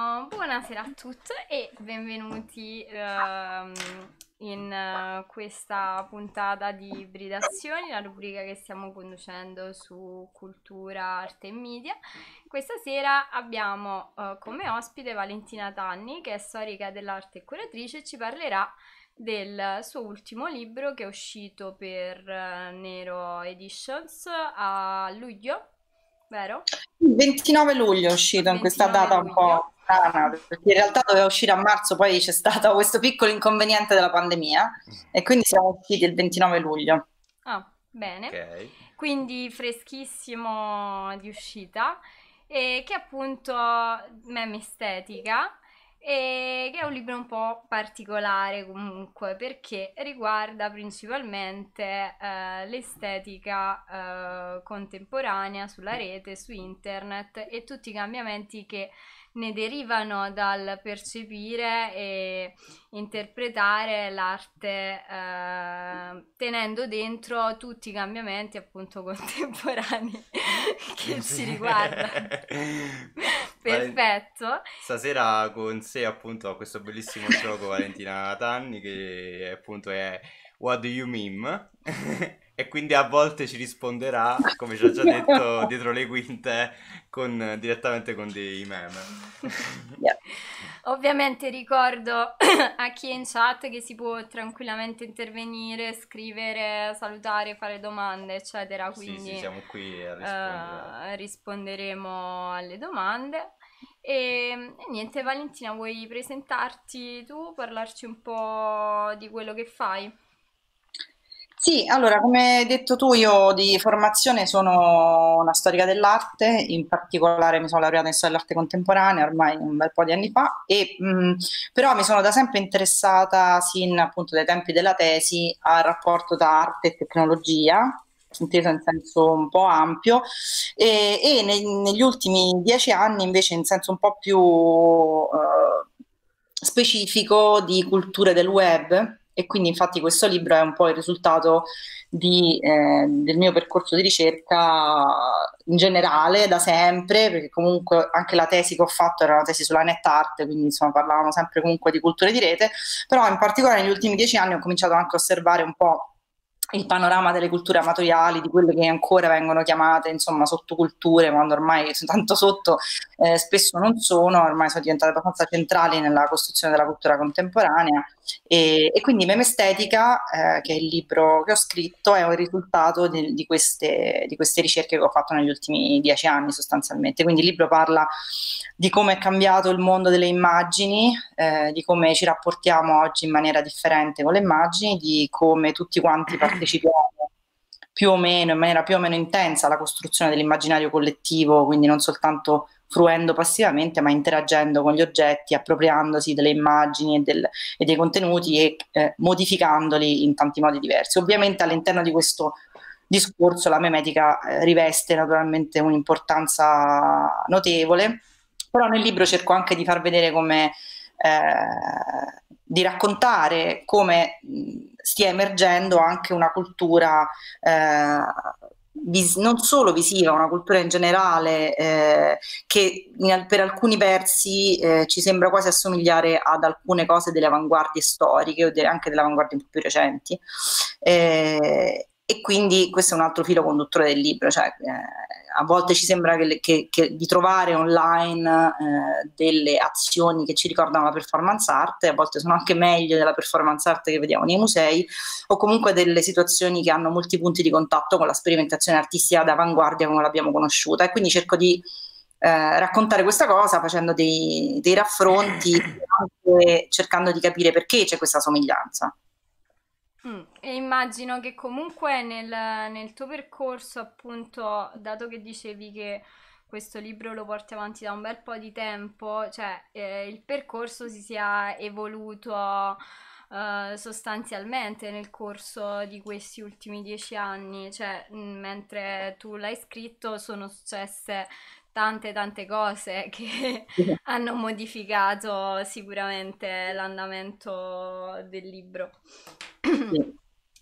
Buonasera a tutti e benvenuti uh, in uh, questa puntata di Ibridazioni, la rubrica che stiamo conducendo su cultura, arte e media. Questa sera abbiamo uh, come ospite Valentina Tanni, che è storica dell'arte e curatrice, e ci parlerà del suo ultimo libro che è uscito per uh, Nero Editions a luglio, vero? Il 29 luglio è uscito in questa data luglio. un po' strana, perché in realtà doveva uscire a marzo, poi c'è stato questo piccolo inconveniente della pandemia e quindi siamo usciti il 29 luglio. Ah, bene. Okay. Quindi freschissimo di uscita e che appunto meme estetica e che è un libro un po' particolare comunque perché riguarda principalmente eh, l'estetica eh, contemporanea sulla rete, su internet e tutti i cambiamenti che ne derivano dal percepire e interpretare l'arte eh, tenendo dentro tutti i cambiamenti appunto contemporanei che ci riguardano. Perfetto. Stasera con sé appunto questo bellissimo gioco Valentina Tanni che appunto è What do you mean? e quindi a volte ci risponderà, come ci ha già detto dietro le quinte, con, direttamente con dei meme. Yeah. Ovviamente ricordo a chi è in chat che si può tranquillamente intervenire, scrivere, salutare, fare domande, eccetera. Quindi sì, sì, siamo qui a rispondere. Uh, risponderemo alle domande. E, e, niente, Valentina, vuoi presentarti tu, parlarci un po' di quello che fai? Sì, allora, come hai detto tu, io di formazione sono una storica dell'arte, in particolare mi sono laureata in storia dell'arte contemporanea ormai un bel po' di anni fa, e, mh, però mi sono da sempre interessata, sin appunto dai tempi della tesi, al rapporto tra arte e tecnologia, intesa in senso un po' ampio, e, e ne, negli ultimi dieci anni invece in senso un po' più uh, specifico di culture del web e quindi infatti questo libro è un po' il risultato di, eh, del mio percorso di ricerca in generale da sempre, perché comunque anche la tesi che ho fatto era una tesi sulla NetArt, quindi insomma parlavamo sempre comunque di culture di rete, però in particolare negli ultimi dieci anni ho cominciato anche a osservare un po' il panorama delle culture amatoriali, di quelle che ancora vengono chiamate insomma sottoculture, quando ormai tanto sotto eh, spesso non sono, ormai sono diventate abbastanza centrali nella costruzione della cultura contemporanea e, e quindi Meme Estetica, eh, che è il libro che ho scritto, è un risultato di, di, queste, di queste ricerche che ho fatto negli ultimi dieci anni sostanzialmente. Quindi il libro parla di come è cambiato il mondo delle immagini, eh, di come ci rapportiamo oggi in maniera differente con le immagini, di come tutti quanti partecipiamo più o meno, in maniera più o meno intensa alla costruzione dell'immaginario collettivo, quindi non soltanto fruendo passivamente, ma interagendo con gli oggetti, appropriandosi delle immagini e, del, e dei contenuti e eh, modificandoli in tanti modi diversi. Ovviamente all'interno di questo discorso la memetica eh, riveste naturalmente un'importanza notevole però nel libro cerco anche di far vedere come, eh, di raccontare come stia emergendo anche una cultura eh, vis- non solo visiva, una cultura in generale eh, che in, per alcuni versi eh, ci sembra quasi assomigliare ad alcune cose delle avanguardie storiche o de- anche delle avanguardie un po' più recenti. Eh, e quindi questo è un altro filo conduttore del libro, cioè eh, a volte ci sembra che, che, che di trovare online eh, delle azioni che ci ricordano la performance art, a volte sono anche meglio della performance art che vediamo nei musei, o comunque delle situazioni che hanno molti punti di contatto con la sperimentazione artistica d'avanguardia come l'abbiamo conosciuta. E quindi cerco di eh, raccontare questa cosa facendo dei, dei raffronti, anche cercando di capire perché c'è questa somiglianza. Mm, e immagino che comunque nel, nel tuo percorso, appunto, dato che dicevi che questo libro lo porti avanti da un bel po' di tempo, cioè eh, il percorso si sia evoluto eh, sostanzialmente nel corso di questi ultimi dieci anni, cioè mm, mentre tu l'hai scritto sono successe tante tante cose che hanno modificato sicuramente l'andamento del libro. Sì,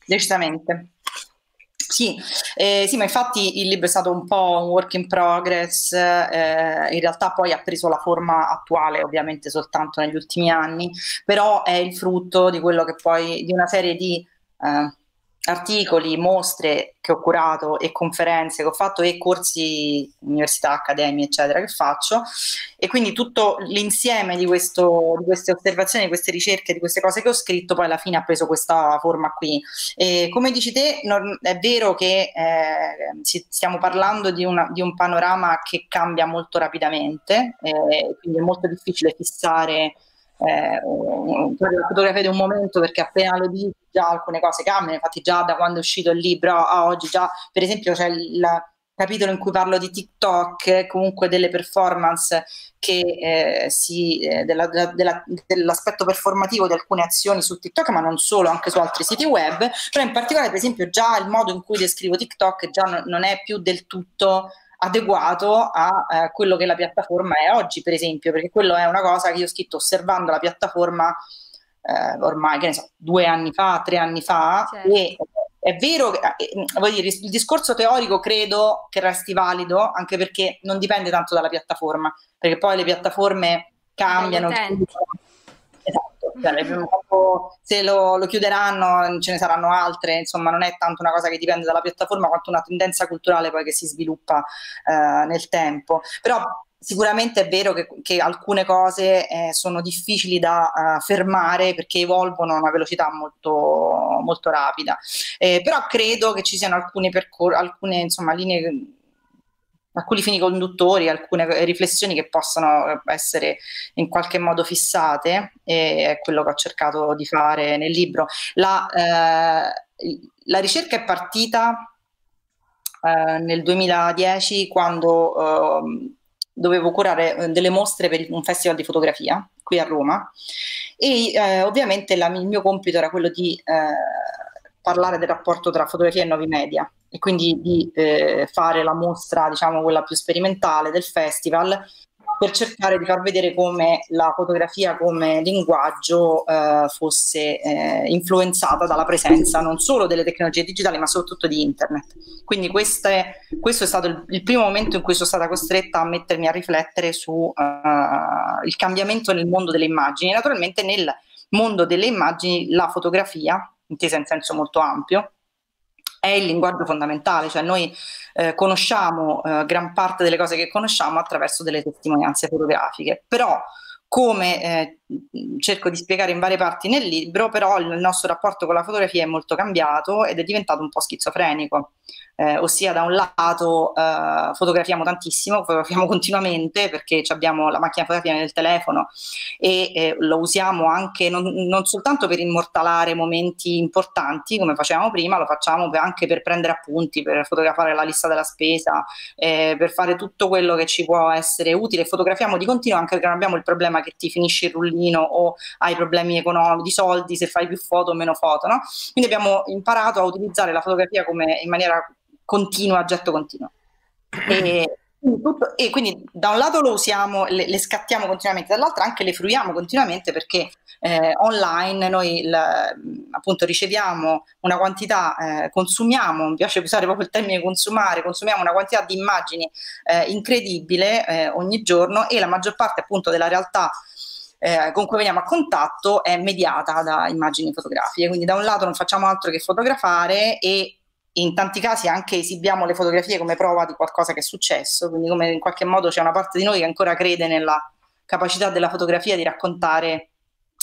decisamente. Sì, eh, sì, ma infatti il libro è stato un po' un work in progress, eh, in realtà poi ha preso la forma attuale ovviamente soltanto negli ultimi anni, però è il frutto di quello che poi, di una serie di eh, articoli, mostre che ho curato e conferenze che ho fatto e corsi, università, accademie, eccetera, che faccio. E quindi tutto l'insieme di, questo, di queste osservazioni, di queste ricerche, di queste cose che ho scritto, poi alla fine ha preso questa forma qui. E come dici te, non, è vero che eh, stiamo parlando di, una, di, un panorama che cambia molto rapidamente, eh, quindi è molto difficile fissare eh, la fotografia di un momento perché appena lo dici già alcune cose cambiano, infatti già da quando è uscito il libro a oggi già per esempio c'è il capitolo in cui parlo di TikTok, comunque delle performance che eh, si, eh, della, della, dell'aspetto performativo di alcune azioni su TikTok, ma non solo, anche su altri siti web, però in particolare per esempio già il modo in cui descrivo TikTok già non, non è più del tutto adeguato a eh, quello che la piattaforma è oggi, per esempio, perché quello è una cosa che io ho scritto osservando la piattaforma eh, ormai, che ne so, due anni fa, tre anni fa, certo. e è vero che eh, voglio dire, il discorso teorico credo che resti valido, anche perché non dipende tanto dalla piattaforma, perché poi le piattaforme cambiano. Esatto, cioè, se lo, lo, chiuderanno ce ne saranno altre, insomma non è tanto una cosa che dipende dalla piattaforma quanto una tendenza culturale poi che si sviluppa eh, nel tempo. Però sicuramente è vero che, che alcune cose eh, sono difficili da uh, fermare perché evolvono a una velocità molto, molto rapida, eh, però credo che ci siano alcune, alcune insomma, linee alcuni fini conduttori, alcune riflessioni che possono essere in qualche modo fissate, e è quello che ho cercato di fare nel libro. La, eh, la ricerca è partita eh, nel 2010 quando eh, dovevo curare eh, delle mostre per un festival di fotografia qui a Roma e eh, ovviamente la, il mio compito era quello di eh, parlare del rapporto tra fotografia e nuovi media e quindi di eh, fare la mostra, diciamo quella più sperimentale del festival per cercare di far vedere come la fotografia come linguaggio eh, fosse eh, influenzata dalla presenza non solo delle tecnologie digitali ma soprattutto di internet. Quindi queste, questo è stato il, il, primo momento in cui sono stata costretta a mettermi a riflettere sul uh, cambiamento nel mondo delle immagini. Naturalmente nel mondo delle immagini la fotografia, intesa in senso molto ampio, è il linguaggio fondamentale, cioè noi eh, conosciamo eh, gran parte delle cose che conosciamo attraverso delle testimonianze fotografiche, però come eh, cerco di spiegare in varie parti nel libro, però il nostro rapporto con la fotografia è molto cambiato ed è diventato un po' schizofrenico eh, ossia da un lato eh, fotografiamo tantissimo, fotografiamo continuamente perché abbiamo la macchina fotografia nel telefono e eh, lo usiamo anche non, non, soltanto per immortalare momenti importanti come facevamo prima, lo facciamo anche per prendere appunti, per fotografare la lista della spesa, eh, per fare tutto quello che ci può essere utile. Fotografiamo di continuo anche perché non abbiamo il problema che ti finisce il rullino o hai problemi economici, di soldi se fai più foto o meno foto. No? Quindi abbiamo imparato a utilizzare la fotografia come in maniera continua, a getto continuo. E, tutto, e quindi da un lato lo usiamo, le, le, scattiamo continuamente, dall'altro anche le fruiamo continuamente perché eh, online noi il, appunto riceviamo una quantità, eh, consumiamo, mi piace usare proprio il termine consumare, consumiamo una quantità di immagini eh, incredibile eh, ogni giorno e la maggior parte appunto della realtà eh, con cui veniamo a contatto è mediata da immagini fotografiche. Quindi da un lato non facciamo altro che fotografare e in tanti casi anche esibiamo le fotografie come prova di qualcosa che è successo, quindi come in qualche modo c'è una parte di noi che ancora crede nella capacità della fotografia di raccontare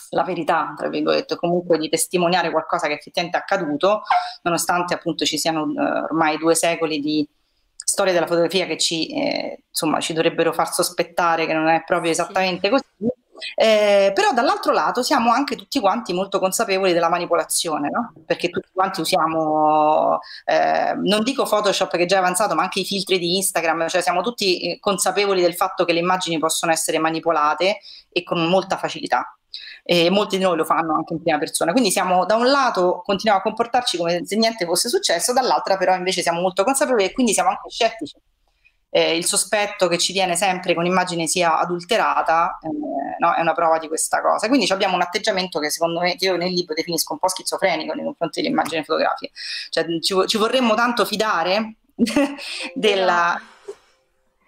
la verità, tra virgolette, comunque di testimoniare qualcosa che effettivamente è accaduto, nonostante appunto ci siano uh, ormai due secoli di storia della fotografia che ci, eh, insomma, ci dovrebbero far sospettare che non è proprio esattamente così. Eh, però dall'altro lato siamo anche tutti quanti molto consapevoli della manipolazione, no? perché tutti quanti usiamo, eh, non dico Photoshop che già è avanzato, ma anche i filtri di Instagram, cioè siamo tutti eh, consapevoli del fatto che le immagini possono essere manipolate e con molta facilità. E molti di noi lo fanno anche in prima persona. Quindi siamo da un lato continuiamo a comportarci come se niente fosse successo, dall'altra però invece siamo molto consapevoli e quindi siamo anche scettici eh, il sospetto che ci viene sempre che un'immagine sia adulterata eh, no, è una prova di questa cosa. Quindi abbiamo un atteggiamento che secondo me io nel libro definisco un po' schizofrenico nei confronti delle immagini fotografiche. Cioè, ci, ci vorremmo tanto fidare della...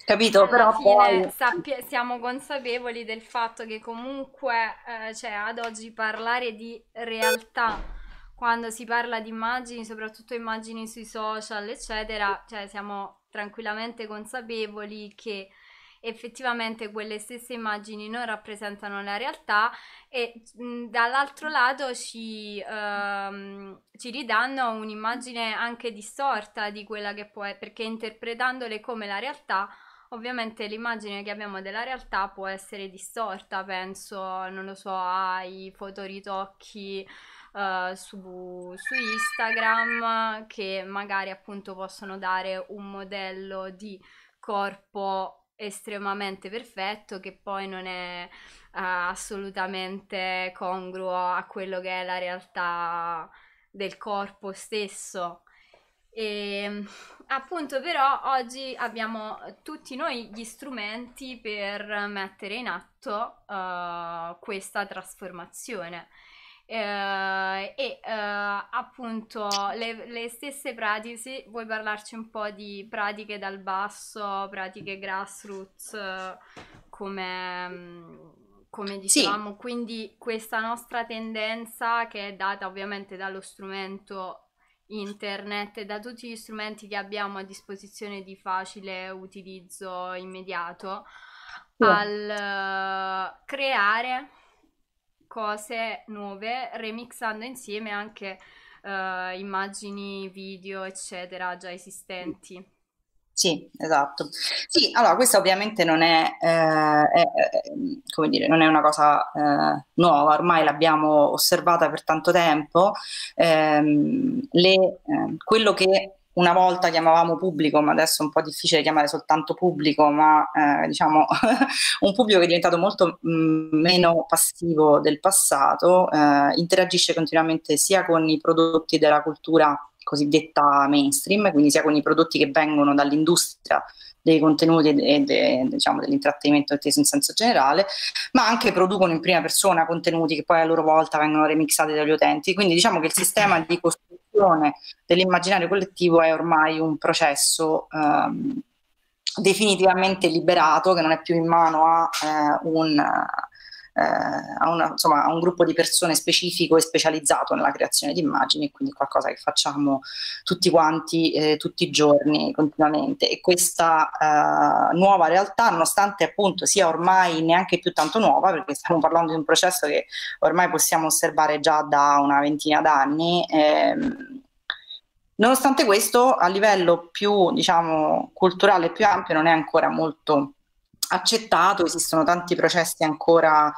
Capito? Alla Però poi... Sappia, siamo consapevoli del fatto che comunque, eh, cioè, ad oggi parlare di realtà quando si parla di immagini, soprattutto immagini sui social, eccetera, cioè siamo tranquillamente consapevoli che effettivamente quelle stesse immagini non rappresentano la realtà e mh, dall'altro lato ci, ehm, ci, ridanno un'immagine anche distorta di quella che può essere, perché interpretandole come la realtà ovviamente l'immagine che abbiamo della realtà può essere distorta, penso, non lo so, ai fotoritocchi uh, su, su Instagram che magari appunto possono dare un modello di corpo estremamente perfetto che poi non è uh, assolutamente congruo a quello che è la realtà del corpo stesso. E appunto però oggi abbiamo tutti noi gli strumenti per mettere in atto uh, questa trasformazione. Uh, e uh, appunto le, le, stesse pratiche, vuoi parlarci un po' di pratiche dal basso, pratiche grassroots, uh, come, come dicevamo, sì. quindi questa nostra tendenza che è data ovviamente dallo strumento internet e da tutti gli strumenti che abbiamo a disposizione di facile utilizzo immediato sì. al creare cose nuove, remixando insieme anche uh, immagini, video, eccetera, già esistenti. Sì, esatto. Sì, allora questa ovviamente non è, eh, è, come dire, non è una cosa eh, nuova, ormai l'abbiamo osservata per tanto tempo. Eh, le, ehm, quello che una volta chiamavamo pubblico, ma adesso è un po' difficile chiamare soltanto pubblico, ma eh, diciamo un pubblico che è diventato molto mh, mm, meno passivo del passato, eh, interagisce continuamente sia con i prodotti della cultura cosiddetta mainstream, quindi sia con i prodotti che vengono dall'industria dei contenuti e de, diciamo, dell'intrattenimento inteso in senso generale, ma anche producono in prima persona contenuti che poi a loro volta vengono remixati dagli utenti. Quindi diciamo che il sistema di costruzione dell'immaginario collettivo è ormai un processo ehm, definitivamente liberato, che non è più in mano a eh, un a, una, insomma, a, un gruppo di persone specifico e specializzato nella creazione di immagini, quindi qualcosa che facciamo tutti quanti, eh, tutti i giorni, continuamente. E questa eh, nuova realtà, nonostante appunto sia ormai neanche più tanto nuova, perché stiamo parlando di un processo che ormai possiamo osservare già da una ventina d'anni, ehm, Nonostante questo, a livello più diciamo, culturale, più ampio, non è ancora molto accettato, esistono tanti processi ancora,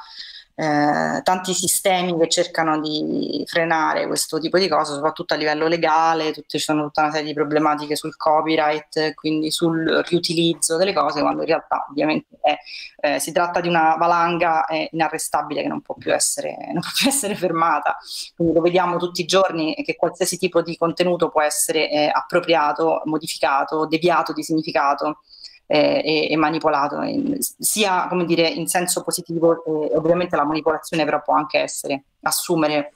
eh, tanti sistemi che cercano di frenare questo tipo di cose, soprattutto a livello legale, tutte, ci sono tutta una serie di problematiche sul copyright, quindi sul riutilizzo delle cose, quando in realtà ovviamente è, eh, si tratta di una valanga eh, inarrestabile che non può, più essere, non può più essere fermata. Quindi lo vediamo tutti i giorni che qualsiasi tipo di contenuto può essere eh, appropriato, modificato, deviato di significato eh, e, e, manipolato, in, sia come dire in senso positivo, eh, ovviamente la manipolazione però può anche essere, assumere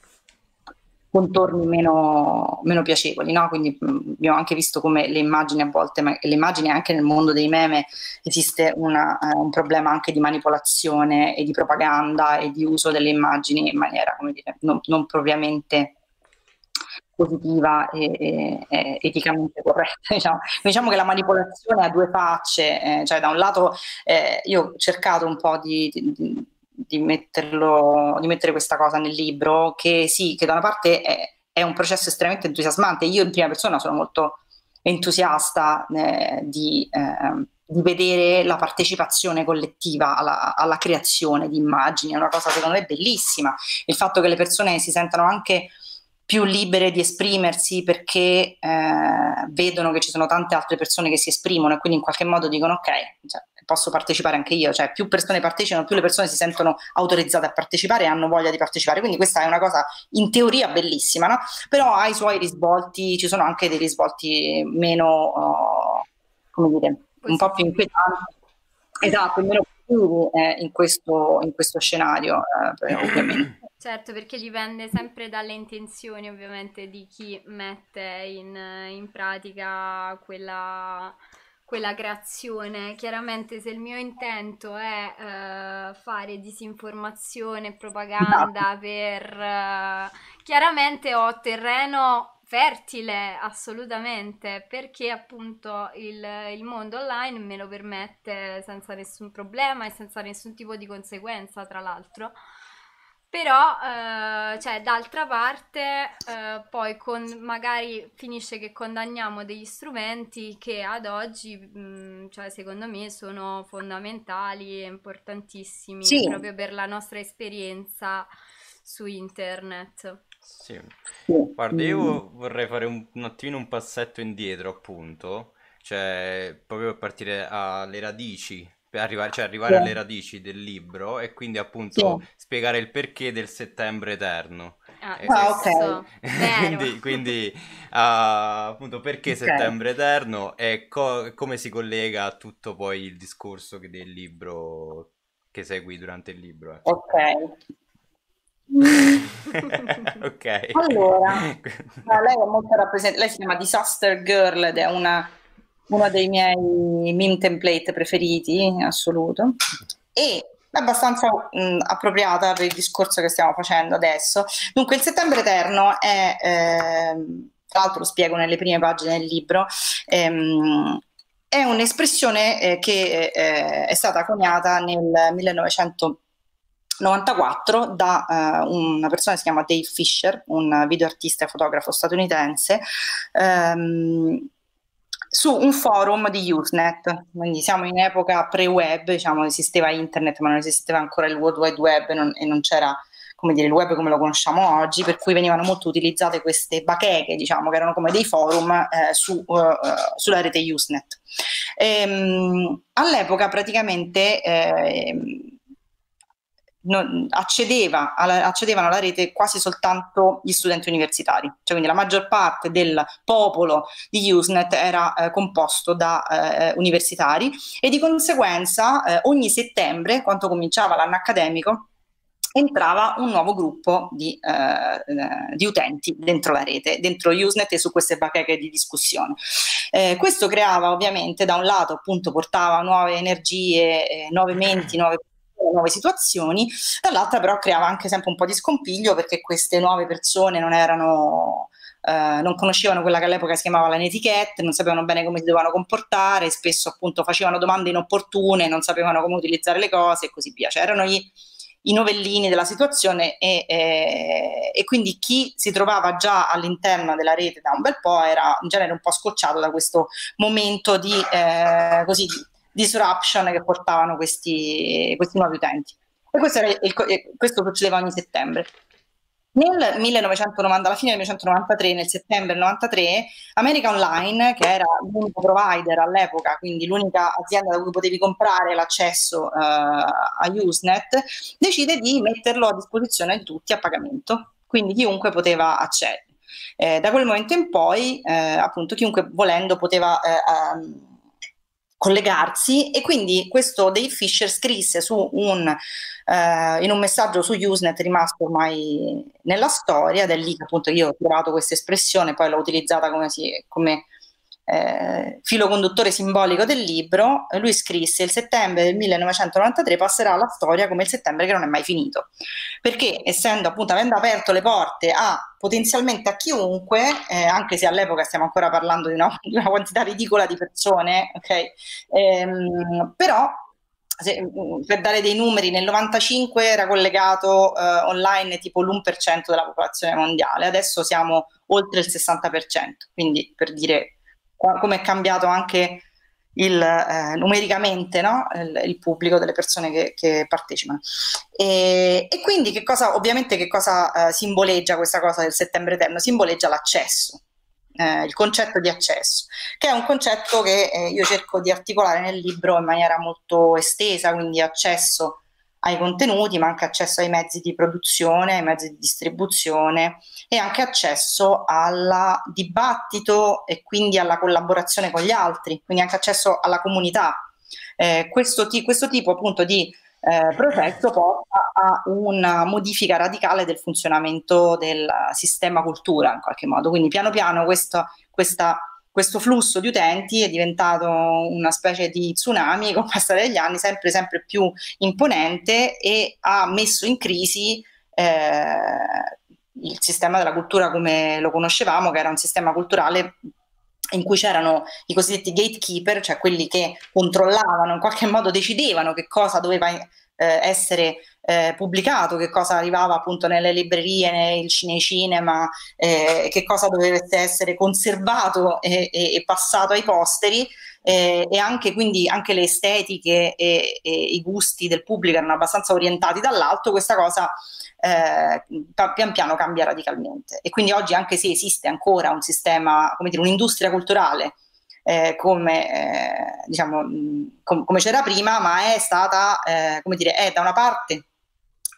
contorni meno, meno piacevoli, no? quindi mh, abbiamo anche visto come le immagini a volte, ma le immagini anche nel mondo dei meme esiste una, eh, un problema anche di manipolazione e di propaganda e di uso delle immagini in maniera, come dire, non, non propriamente positiva e, e, eticamente corretta. Diciamo. diciamo che la manipolazione ha due facce, eh, cioè da un lato eh, io ho cercato un po' di, di, di, metterlo, di mettere questa cosa nel libro, che sì, che da una parte è, è un processo estremamente entusiasmante, io in prima persona sono molto entusiasta eh, di, eh, di, vedere la partecipazione collettiva alla, alla, creazione di immagini, è una cosa secondo me bellissima, il fatto che le persone si sentano anche più libere di esprimersi perché eh, vedono che ci sono tante altre persone che si esprimono e quindi in qualche modo dicono ok, cioè, posso partecipare anche io, cioè più persone partecipano, più le persone si sentono autorizzate a partecipare e hanno voglia di partecipare, quindi questa è una cosa in teoria bellissima, no? però ha i suoi risvolti, ci sono anche dei risvolti meno, uh, come dire, un po' più inquietanti. Esatto, meno positivi eh, in, questo, in questo scenario, eh, ovviamente. Certo, perché dipende sempre dalle intenzioni ovviamente di chi mette in, in pratica quella, quella creazione. Chiaramente se il mio intento è uh, fare disinformazione e propaganda no. per... Uh, chiaramente ho terreno fertile assolutamente perché appunto il, il, mondo online me lo permette senza nessun problema e senza nessun tipo di conseguenza tra l'altro però, eh, cioè, d'altra parte, eh, poi con, magari finisce che condanniamo degli strumenti che ad oggi, mh, mm, cioè, secondo me, sono fondamentali e importantissimi sì. proprio per la nostra esperienza su internet. Sì. Guarda, io mm. vorrei fare un, un attimino un passetto indietro, appunto, cioè proprio per partire alle radici per arrivare, cioè arrivare sì. alle radici del libro e quindi appunto sì. spiegare il perché del settembre eterno. Ah, e, ah ok. quindi, quindi uh, appunto perché okay. settembre eterno e co- come si collega a tutto poi il discorso del libro che segui durante il libro. Ecco. Ok. ok. Allora, lei è molto rappresentata, lei si chiama Disaster Girl ed è una uno dei miei meme template preferiti in assoluto e abbastanza mh, appropriata per il discorso che stiamo facendo adesso. Dunque, il settembre eterno è, eh, tra l'altro lo spiego nelle prime pagine del libro, ehm, è un'espressione eh, che eh, è stata coniata nel 1994 da uh, una persona che si chiama Dave Fisher, un videoartista e fotografo statunitense, um, su un forum di Usenet, quindi siamo in epoca pre-web, diciamo esisteva internet ma non esisteva ancora il World Wide Web non, e non c'era come dire, il web come lo conosciamo oggi, per cui venivano molto utilizzate queste bacheche, diciamo, che erano come dei forum eh, su, uh, sulla rete Usenet. Ehm, all'epoca praticamente eh, non, accedeva alla, accedevano alla rete quasi soltanto gli studenti universitari, cioè quindi la maggior parte del popolo di Usenet era eh, composto da eh, universitari e di conseguenza eh, ogni settembre, quando cominciava l'anno accademico, entrava un nuovo gruppo di, eh, di, utenti dentro la rete, dentro Usenet e su queste bacheche di discussione. Eh, questo creava ovviamente da un lato appunto portava nuove energie, eh, nuove menti, nuove nuove situazioni, dall'altra però creava anche sempre un po' di scompiglio perché queste nuove persone non erano... Uh, non conoscevano quella che all'epoca si chiamava la netiquette, non sapevano bene come si dovevano comportare, spesso appunto facevano domande inopportune, non sapevano come utilizzare le cose e così via. Cioè erano i, i novellini della situazione e, e, e, quindi chi si trovava già all'interno della rete da un bel po' era in genere un po' scocciato da questo momento di, eh, così, disruption che portavano questi, questi nuovi utenti. E questo, il, questo succedeva ogni settembre. Nel 1990, alla fine del 1993, nel settembre 93, America Online, che era l'unico provider all'epoca, quindi l'unica azienda da cui potevi comprare l'accesso uh, a Usenet, decide di metterlo a disposizione di tutti a pagamento, quindi chiunque poteva accedere. Eh, da quel momento in poi, eh, appunto, chiunque volendo poteva eh, um, collegarsi e quindi questo Dave Fisher scrisse su un, eh, in un messaggio su Usenet rimasto ormai nella storia ed è lì che appunto io ho trovato questa espressione, poi l'ho utilizzata come, si, come eh, filo conduttore simbolico del libro, lui scrisse il settembre del 1993 passerà alla storia come il settembre che non è mai finito, perché essendo appunto avendo aperto le porte a potenzialmente a chiunque, eh, anche se all'epoca stiamo ancora parlando di una, di una quantità ridicola di persone, ok? Ehm, però se, per dare dei numeri, nel 95 era collegato eh, online tipo l'1% della popolazione mondiale, adesso siamo oltre il 60%, quindi per dire come è cambiato anche il, eh, numericamente no? il, il, pubblico delle persone che, che partecipano. E, e, quindi che cosa, ovviamente che cosa eh, simboleggia questa cosa del settembre eterno? Simboleggia l'accesso. Eh, il concetto di accesso, che è un concetto che eh, io cerco di articolare nel libro in maniera molto estesa, quindi accesso ai contenuti, ma anche accesso ai mezzi di produzione, ai mezzi di distribuzione e anche accesso al dibattito e quindi alla collaborazione con gli altri, quindi anche accesso alla comunità. Eh, questo, t- questo, tipo appunto di eh, processo porta a una modifica radicale del funzionamento del sistema cultura in qualche modo, quindi piano piano questo, questa questo flusso di utenti è diventato una specie di tsunami con il passare degli anni sempre, sempre più imponente e ha messo in crisi eh, il sistema della cultura come lo conoscevamo, che era un sistema culturale in cui c'erano i cosiddetti gatekeeper, cioè quelli che controllavano, in qualche modo decidevano che cosa doveva eh, essere eh, pubblicato, che cosa arrivava appunto nelle librerie, nei, nei cinema, eh, che cosa dovesse essere conservato e, e, e passato ai posteri. Eh, e anche quindi anche le estetiche e, e, i gusti del pubblico erano abbastanza orientati dall'alto, questa cosa eh, pian piano cambia radicalmente. E quindi oggi, anche se esiste ancora un sistema, come dire, un'industria culturale eh, come, eh, diciamo, com- come c'era prima, ma è stata, eh, come dire, è da una parte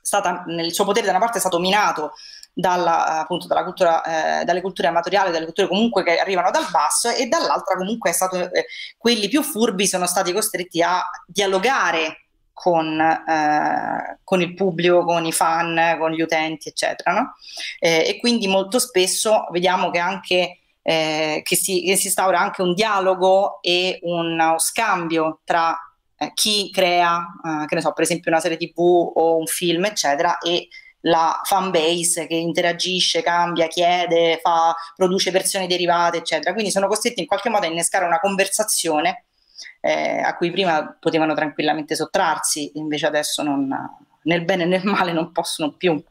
stata, nel suo potere da una parte è stato minato dalla, appunto, dalla cultura, eh, dalle culture amatoriali, dalle culture comunque che arrivano dal basso e dall'altra comunque stato, eh, quelli più furbi sono stati costretti a dialogare con, eh, con, il pubblico, con i fan, con gli utenti, eccetera. No? Eh, e quindi molto spesso vediamo che anche eh, che, si, che si instaura anche un dialogo e uno scambio tra eh, chi crea, eh, che ne so, per esempio una serie tv o un film, eccetera, e la fan base che interagisce, cambia, chiede, fa, produce versioni derivate, eccetera. Quindi sono costretti in qualche modo a innescare una conversazione eh, a cui prima potevano tranquillamente sottrarsi, invece adesso non, nel bene e nel male non possono più.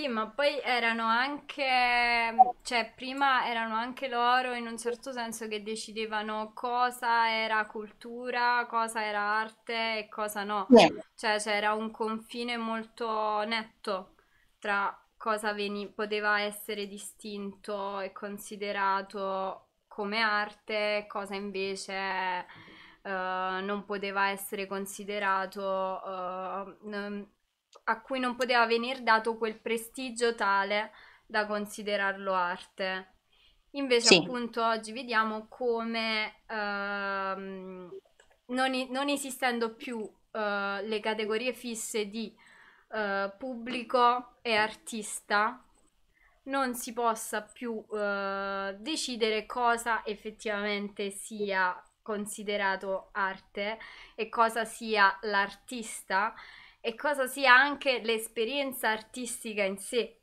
Sì, ma poi erano anche, cioè prima erano anche loro in un certo senso che decidevano cosa era cultura, cosa era arte e cosa no. Yeah. Cioè c'era un confine molto netto tra cosa veni- poteva essere distinto e considerato come arte, cosa invece uh, non poteva essere considerato uh, a cui non poteva venir dato quel prestigio tale da considerarlo arte. Invece sì. appunto oggi vediamo come ehm, non, non, esistendo più eh, le categorie fisse di eh, pubblico e artista, non si possa più eh, decidere cosa effettivamente sia considerato arte e cosa sia l'artista e cosa sia anche l'esperienza artistica in sé.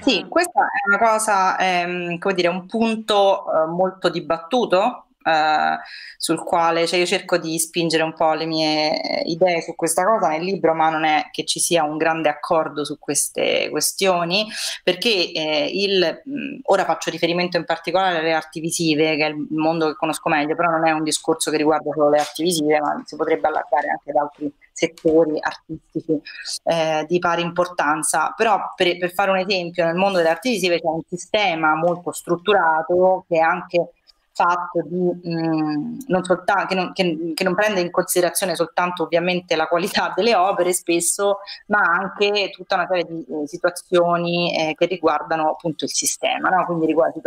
Sì, questa è una cosa, ehm, come dire, un punto eh, molto dibattuto eh, sul quale cioè io cerco di spingere un po' le mie eh, idee su questa cosa nel libro, ma non è che ci sia un grande accordo su queste questioni, perché eh, il, ora faccio riferimento in particolare alle arti visive, che è il mondo che conosco meglio, però non è un discorso che riguarda solo le arti visive, ma si potrebbe allargare anche ad altri settori artistici eh, di pari importanza. Però per, per, fare un esempio, nel mondo delle arti visive c'è un sistema molto strutturato che è anche fatto di, mh, non soltanto, che, non, che, che, non, prende in considerazione soltanto ovviamente la qualità delle opere spesso, ma anche tutta una serie di eh, situazioni eh, che riguardano appunto il sistema, no? quindi riguarda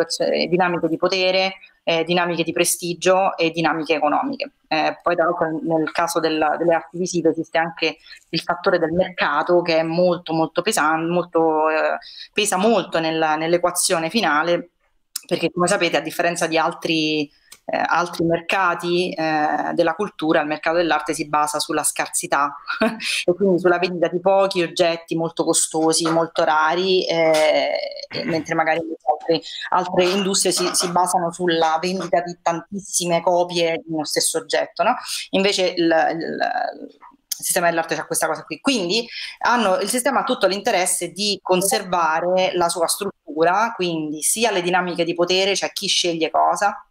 dinamiche di potere, eh, dinamiche di prestigio e dinamiche economiche. Eh, poi tra l'altro nel caso della, delle arti visive esiste anche il fattore del mercato che è molto molto pesante, molto, eh, pesa molto nella, nell'equazione finale perché come sapete a differenza di altri, eh, altri mercati eh, della cultura, il mercato dell'arte si basa sulla scarsità e quindi sulla vendita di pochi oggetti molto costosi, molto rari, eh, mentre magari altre, altre industrie si, si, basano sulla vendita di tantissime copie di uno stesso oggetto. No? Invece il, il il sistema dell'arte ha questa cosa qui. Quindi hanno, il sistema ha tutto l'interesse di conservare la sua struttura, quindi sia le dinamiche di potere, cioè chi sceglie cosa,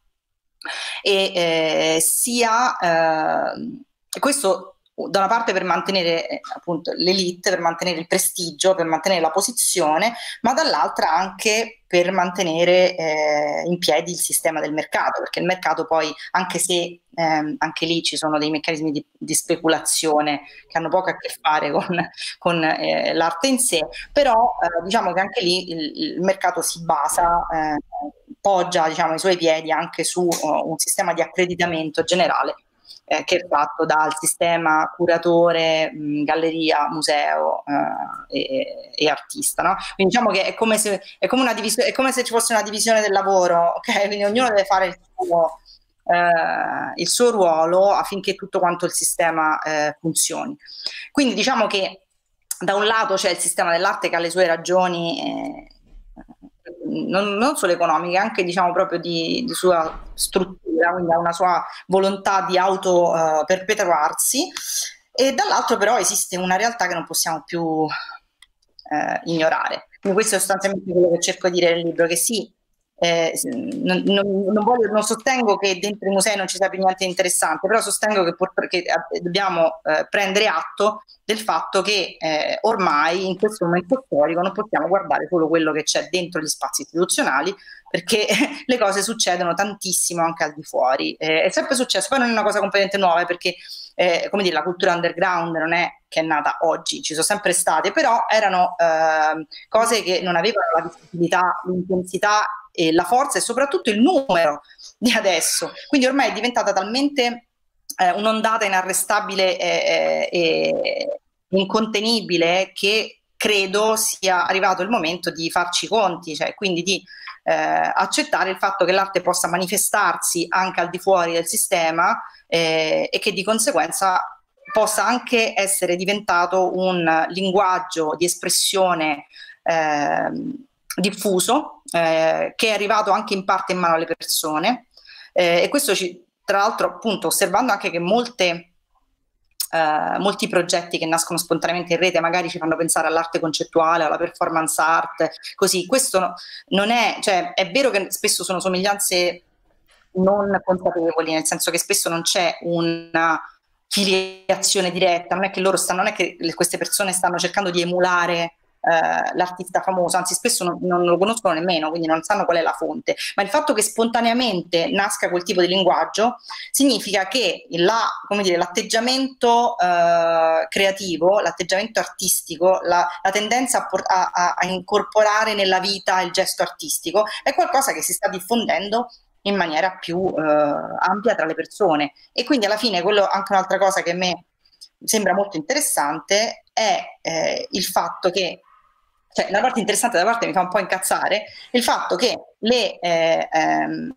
e eh, sia eh, questo da una parte per mantenere eh, appunto l'elite, per mantenere il prestigio, per mantenere la posizione, ma dall'altra anche per mantenere eh, in piedi il sistema del mercato, perché il mercato poi, anche se ehm, anche lì ci sono dei meccanismi di, di, speculazione che hanno poco a che fare con, con eh, l'arte in sé, però eh, diciamo che anche lì il, il mercato si basa, eh, poggia diciamo, i suoi piedi anche su uh, un sistema di accreditamento generale eh, che è fatto dal sistema curatore, mh, galleria, museo eh, e, e, artista. No? Quindi diciamo che è come, se, è, come divis- è come, se, ci fosse una divisione del lavoro, ok? Quindi ognuno deve fare il suo, eh, il suo ruolo affinché tutto quanto il sistema eh, funzioni. Quindi diciamo che da un lato c'è il sistema dell'arte che ha le sue ragioni eh, non, non, solo economiche, anche diciamo proprio di, di, sua struttura, quindi ha una sua volontà di auto uh, perpetuarsi e dall'altro però esiste una realtà che non possiamo più uh, ignorare. Quindi questo è sostanzialmente quello che cerco di dire nel libro, che sì, eh, non, non, voglio, non, sostengo che dentro i musei non ci sia più niente interessante, però sostengo che, por- che eh, dobbiamo eh, prendere atto del fatto che eh, ormai in questo momento storico non possiamo guardare solo quello che c'è dentro gli spazi istituzionali, perché le cose succedono tantissimo anche al di fuori. Eh, è sempre successo, poi non è una cosa completamente nuova, perché eh, come dire, la cultura underground non è che è nata oggi, ci sono sempre state, però erano eh, cose che non avevano la visibilità, l'intensità e la forza e soprattutto il numero di adesso. Quindi ormai è diventata talmente eh, un'ondata inarrestabile e, e incontenibile che credo sia arrivato il momento di farci conti, cioè quindi di eh, accettare il fatto che l'arte possa manifestarsi anche al di fuori del sistema eh, e che di conseguenza possa anche essere diventato un linguaggio di espressione eh, diffuso eh, che è arrivato anche in parte in mano alle persone eh, e questo ci, tra l'altro appunto osservando anche che molte Uh, molti progetti che nascono spontaneamente in rete magari ci fanno pensare all'arte concettuale, alla performance art, così. Questo no, non è, cioè è vero che spesso sono somiglianze non consapevoli, nel senso che spesso non c'è una filiazione diretta, non è che loro stanno, non è che queste persone stanno cercando di emulare eh, l'artista famoso, anzi spesso non, non, lo conoscono nemmeno, quindi non sanno qual è la fonte, ma il fatto che spontaneamente nasca quel tipo di linguaggio significa che la, dire, l'atteggiamento eh, creativo, l'atteggiamento artistico, la, la tendenza a, a, a incorporare nella vita il gesto artistico è qualcosa che si sta diffondendo in maniera più eh, ampia tra le persone. E quindi alla fine quello anche un'altra cosa che a me sembra molto interessante è eh, il fatto che cioè la parte interessante da parte mi fa un po' incazzare, il fatto che le, eh, ehm,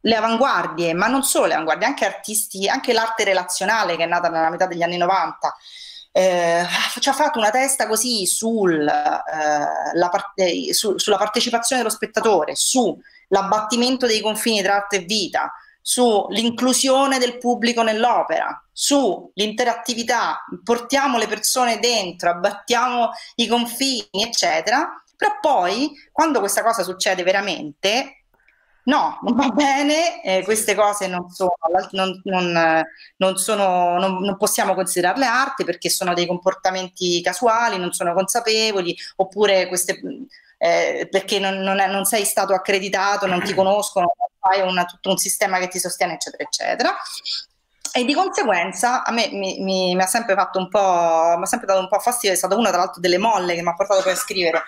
le avanguardie, ma non solo le avanguardie, anche artisti, anche l'arte relazionale che è nata nella metà degli anni 90, eh, ci ha fatto una testa così sul, eh, parte, su, sulla partecipazione dello spettatore, sull'abbattimento dei confini tra arte e vita, sull'inclusione del pubblico nell'opera, sull'interattività, portiamo le persone dentro, abbattiamo i confini, eccetera. Però poi, quando questa cosa succede veramente, no, non va bene, eh, queste cose non, sono, non, non, non, sono, non, possiamo considerarle arte perché sono dei comportamenti casuali, non sono consapevoli, oppure queste, eh, perché non, sei stato accreditato, non ti conoscono, fai una, tutto un sistema che ti sostiene, eccetera, eccetera. E di conseguenza a me mi, mi, mi ha sempre fatto un po', mi ha sempre dato un po' fastidio, è stata una tra l'altro delle molle che mi ha portato poi a scrivere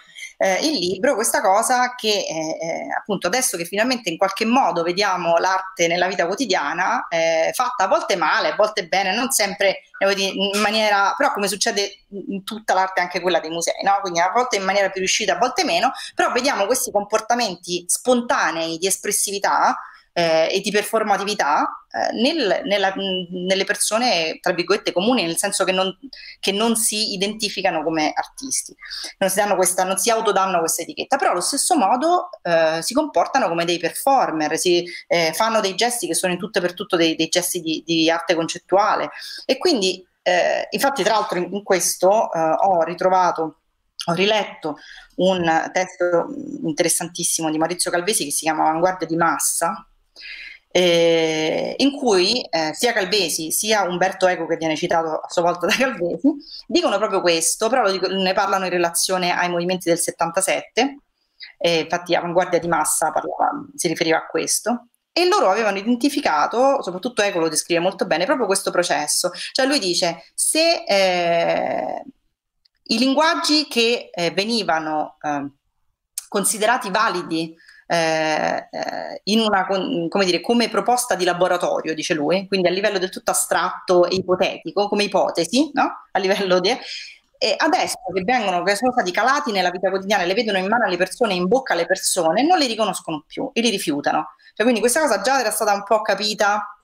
eh, il libro, questa cosa che eh, appunto adesso che finalmente in qualche modo vediamo l'arte nella vita quotidiana, eh, fatta a volte male, a volte bene, non sempre in maniera, però come succede in tutta l'arte anche quella dei musei, no? quindi a volte in maniera più riuscita, a volte meno, però vediamo questi comportamenti spontanei di espressività eh, e di performatività eh, nel, nella, nelle persone, tra virgolette, comuni, nel senso che non, che non si identificano come artisti, non si, questa, non si, autodanno questa etichetta, però allo stesso modo eh, si comportano come dei performer, si eh, fanno dei gesti che sono in tutto e per tutto dei, dei gesti di, di, arte concettuale. E quindi, eh, infatti, tra l'altro in, in questo eh, ho ritrovato ho riletto un testo interessantissimo di Maurizio Calvesi che si chiama Avanguardia di massa, eh, in cui eh, sia Calvesi sia Umberto Eco, che viene citato a sua volta da Calvesi, dicono proprio questo, però dico, ne parlano in relazione ai movimenti del 77, eh, infatti Avanguardia di Massa parlava, si riferiva a questo, e loro avevano identificato, soprattutto Eco lo descrive molto bene, proprio questo processo. Cioè lui dice, se eh, i linguaggi che eh, venivano eh, considerati validi eh, eh, in una, come, dire, come proposta di laboratorio, dice lui, quindi a livello del tutto astratto e ipotetico, come ipotesi, no? a livello di... E adesso che vengono, che sono stati calati nella vita quotidiana, le vedono in mano alle persone, in bocca alle persone, non li riconoscono più e li rifiutano. Cioè, quindi questa cosa già era stata un po' capita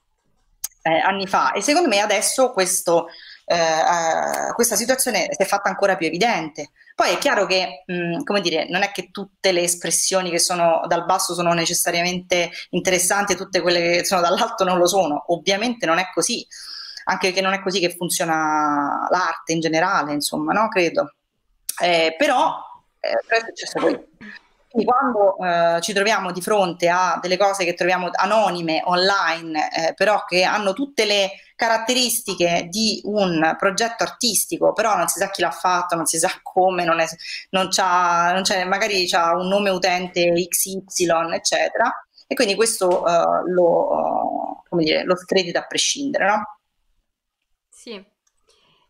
eh, anni fa e secondo me adesso questo, eh, eh, questa situazione si è fatta ancora più evidente. Poi è chiaro che, mh, come dire, non è che tutte le espressioni che sono dal basso sono necessariamente interessanti e tutte quelle che sono dall'alto non lo sono. Ovviamente non è così, anche perché non è così che funziona l'arte in generale, insomma, no? Credo. Eh, però, eh, però è successo questo. Quindi quando eh, ci troviamo di fronte a delle cose che troviamo anonime online, eh, però che hanno tutte le caratteristiche di un progetto artistico, però non si sa chi l'ha fatto, non si sa come, non, è, non, c'ha, non c'è, magari c'ha un nome utente XY, eccetera, e quindi questo eh, lo, come dire, lo scredita a prescindere, no? Sì.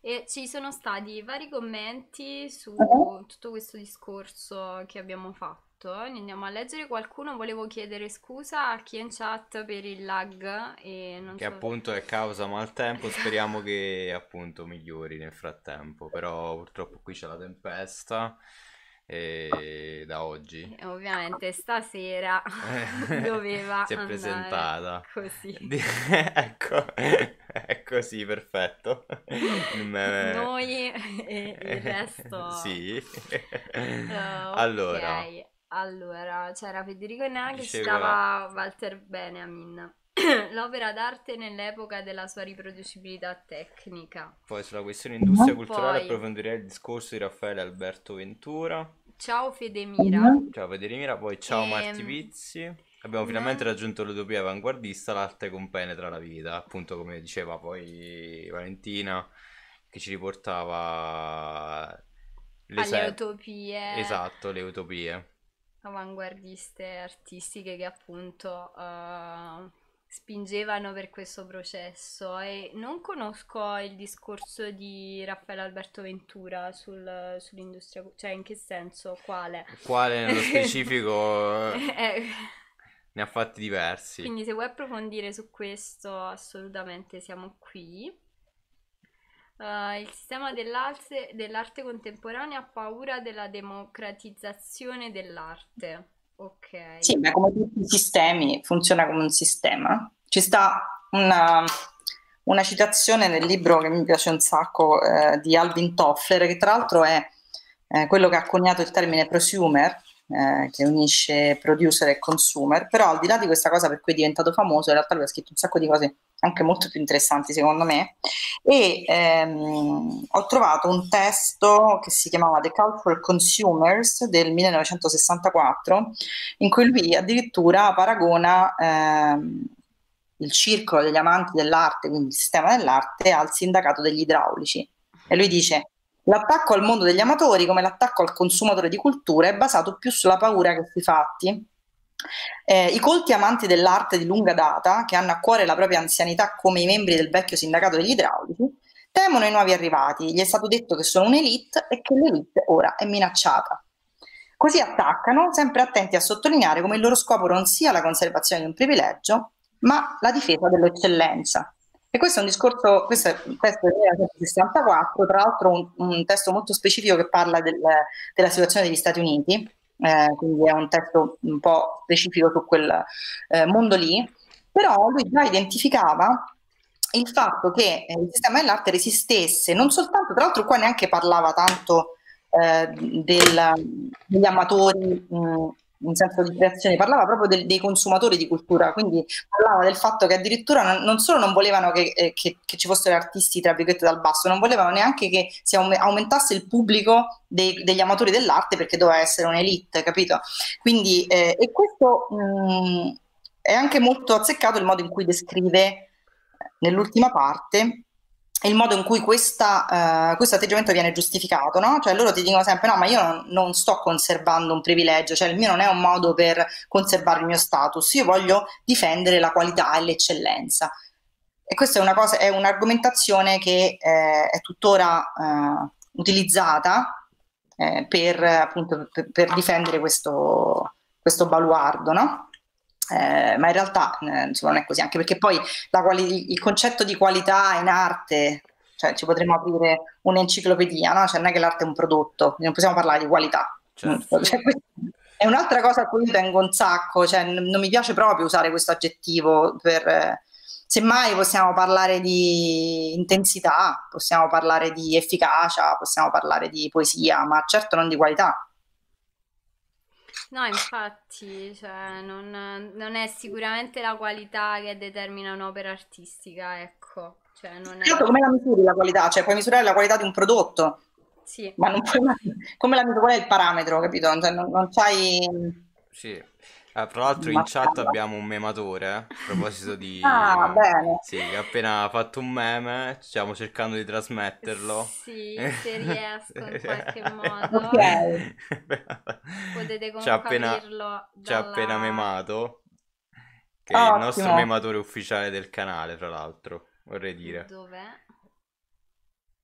E ci sono stati vari commenti su uh-huh. tutto questo discorso che abbiamo fatto fatto. Ne andiamo a leggere qualcuno. Volevo chiedere scusa a chi è in chat per il lag. E non che so... appunto è causa maltempo. Speriamo che appunto migliori nel frattempo. Però purtroppo qui c'è la tempesta. E da oggi e ovviamente stasera doveva si è presentata così ecco è così perfetto noi e il resto sì uh, allora okay. Allora, c'era Federico Enna che citava Walter Benjamin. L'opera d'arte nell'epoca della sua riproducibilità tecnica. Poi sulla questione industria culturale Poi... approfondirei il discorso di Raffaele Alberto Ventura. Ciao Fedemira. Ciao Fedemira, poi ciao e... Ehm, Marti Pizzi. Abbiamo finalmente raggiunto l'utopia avanguardista, l'arte compenetra la vita, appunto come diceva poi Valentina, che ci riportava le alle utopie. Esatto, le utopie avanguardiste artistiche che appunto uh, spingevano per questo processo e non conosco il discorso di Raffaele Alberto Ventura sul, sull'industria, cioè in che senso, quale? Quale nello specifico eh, ne ha fatti diversi. Quindi se vuoi approfondire su questo assolutamente siamo qui. Uh, il sistema dell'arte, dell'arte contemporanea ha paura della democratizzazione dell'arte. Ok. Sì, ma come tutti i sistemi, funziona come un sistema. Ci sta una, una citazione nel libro che mi piace un sacco eh, di Alvin Toffler, che tra l'altro è eh, quello che ha coniato il termine prosumer, eh, che unisce producer e consumer, però al di là di questa cosa per cui è diventato famoso, in realtà lui ha scritto un sacco di cose anche molto più interessanti secondo me e ehm, ho trovato un testo che si chiamava The Cultural Consumers del 1964 in cui lui addirittura paragona ehm, il circolo degli amanti dell'arte, quindi il sistema dell'arte, al sindacato degli idraulici e lui dice L'attacco al mondo degli amatori, come l'attacco al consumatore di cultura, è basato più sulla paura che sui fatti. Eh, I colti amanti dell'arte di lunga data, che hanno a cuore la propria anzianità come i membri del vecchio sindacato degli idraulici, temono i nuovi arrivati. Gli è stato detto che sono un'elite e che l'elite ora è minacciata. Così attaccano, sempre attenti a sottolineare come il loro scopo non sia la conservazione di un privilegio, ma la difesa dell'eccellenza. E questo è un discorso, questo è un testo del 1964, tra l'altro un, un, testo molto specifico che parla del, della situazione degli Stati Uniti, eh, quindi è un testo un po' specifico su quel eh, mondo lì, però lui già identificava il fatto che eh, il sistema dell'arte resistesse, non soltanto, tra l'altro qua neanche parlava tanto eh, del, degli amatori mh, in senso di creazione, parlava proprio del, dei consumatori di cultura, quindi parlava del fatto che addirittura non, non solo non volevano che, eh, che, che, ci fossero artisti, tra virgolette, dal basso, non volevano neanche che si aumentasse il pubblico dei, degli amatori dell'arte perché doveva essere un'elite, capito? Quindi, eh, e questo... Mh, è anche molto azzeccato il modo in cui descrive nell'ultima parte il modo in cui questa, uh, questo atteggiamento viene giustificato, no? Cioè loro ti dicono sempre no, ma io non, non, sto conservando un privilegio, cioè il mio non è un modo per conservare il mio status, io voglio difendere la qualità e l'eccellenza. E questa è una cosa, è un'argomentazione che eh, è tuttora uh, utilizzata eh, per, appunto, per, per, difendere questo, questo baluardo, no? Eh, ma in realtà eh, insomma, non è così, anche perché poi quali- il concetto di qualità in arte, cioè ci potremmo aprire un'enciclopedia, no? cioè non è che l'arte è un prodotto, non possiamo parlare di qualità. Certo. Cioè, è un'altra cosa a cui tengo un sacco, cioè, n- non mi piace proprio usare questo aggettivo per... Eh, semmai possiamo parlare di intensità, possiamo parlare di efficacia, possiamo parlare di poesia, ma certo non di qualità. No, infatti, cioè, non, non è sicuramente la qualità che determina un'opera artistica, ecco. Cioè, non è... Certo, come la misuri la qualità? Cioè, puoi misurare la qualità di un prodotto, sì. ma non puoi... Come la misuri? Qual è il parametro, capito? Cioè, non, non c'hai... Sì, eh, tra l'altro in chat abbiamo un mematore, eh, a proposito di... Ah, bene. Sì, che ha appena fatto un meme, stiamo cercando di trasmetterlo. Sì, se riesco in qualche modo. Ok. Potete ha appena, capirlo ci ha appena memato, che è Ottimo. il nostro mematore ufficiale del canale, tra l'altro, vorrei dire. Dov'è?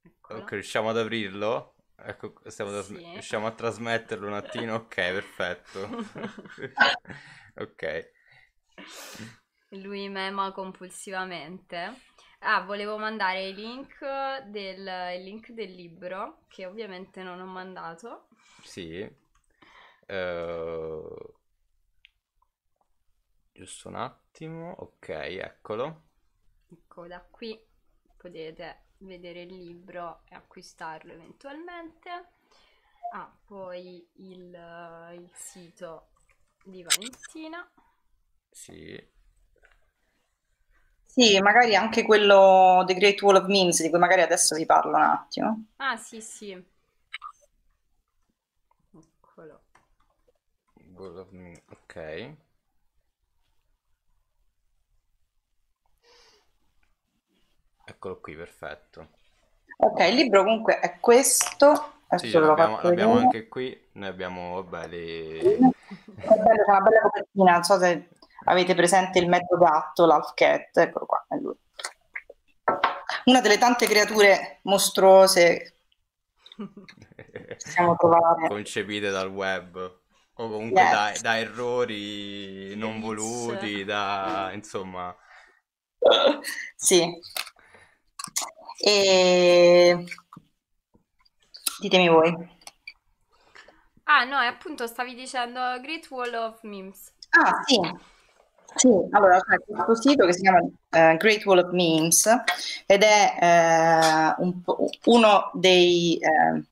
Eccolo. Ok, riusciamo ad aprirlo? Ecco, trasm- sì. riusciamo a trasmetterlo un attimo? Ok, perfetto. ok. Lui mema compulsivamente. Ah, volevo mandare il link del, il link del libro, che ovviamente non ho mandato. Sì. Uh... Giusto un attimo. Ok, eccolo. Ecco, da qui potete vedere il libro e acquistarlo eventualmente. Ah, poi il, il sito di Valentina. Sì. Sì, magari anche quello The Great Wall of Memes, di cui magari adesso vi parlo un attimo. Ah, sì, sì. Eccolo. Wall of Memes, ok. Eccolo qui, perfetto. Ok, il libro comunque è questo. Sì, l'abbiamo, l'abbiamo anche qui. Noi abbiamo, vabbè, le... È bello, c'è una bella copertina, non so se avete presente il mezzo gatto, l'half cat, eccolo qua, è lui. Una delle tante creature mostruose possiamo trovare. Concepite dal web o comunque yes. da, da, errori non voluti, da insomma. Sì. E... Ditemi voi. Ah no, e appunto stavi dicendo Great Wall of Memes. Ah sì, sì, allora c'è questo sito che si chiama uh, Great Wall of Memes ed è uh, un uno dei, uh,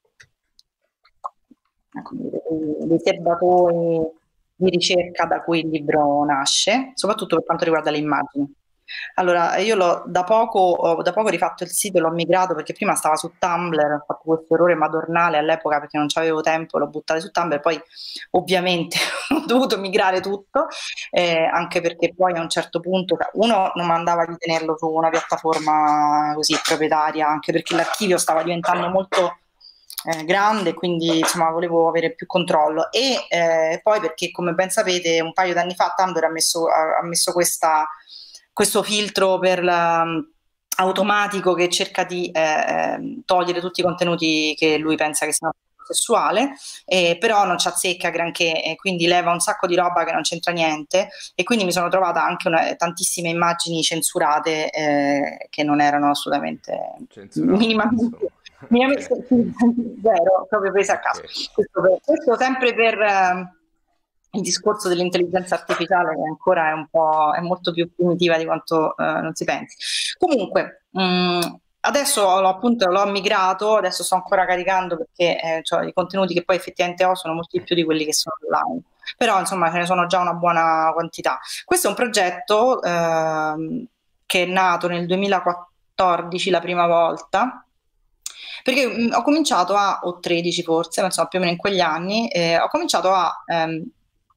dei, dei serbatoi di ricerca da cui il libro nasce, soprattutto per quanto riguarda le immagini. Allora, io l'ho, da, poco, da poco rifatto il sito l'ho migrato perché prima stava su Tumblr, ho fatto questo errore madornale all'epoca perché non avevo tempo, l'ho buttato su Tumblr, poi ovviamente ho dovuto migrare tutto, eh, anche perché poi a un certo punto uno non mandava di tenerlo su una piattaforma così proprietaria, anche perché l'archivio stava diventando molto eh, grande, quindi insomma volevo avere più controllo. E eh, poi perché come ben sapete un paio d'anni fa Tumblr ha messo, ha, ha messo questa questo filtro per la, automatico che cerca di eh, ehm, togliere tutti i contenuti che lui pensa che siano sessuale, eh, però non ci azzecca granché e quindi leva un sacco di roba che non c'entra niente e quindi mi sono trovata anche una, tantissime immagini censurate eh, che non erano assolutamente minimamente, minimamente zero, proprio prese a caso. Questo, per, questo sempre per ehm, il discorso dell'intelligenza artificiale che ancora è un po' è molto più primitiva di quanto eh, non si pensi. Comunque, mh, mm, adesso l'ho appunto l'ho migrato, adesso sto ancora caricando perché eh, cioè, i contenuti che poi effettivamente ho sono molti più di quelli che sono online. Però insomma ce ne sono già una buona quantità. Questo è un progetto eh, che è nato nel 2014 la prima volta perché mm, ho cominciato a, o 13 forse, insomma più o meno in quegli anni, eh, ho cominciato a ehm,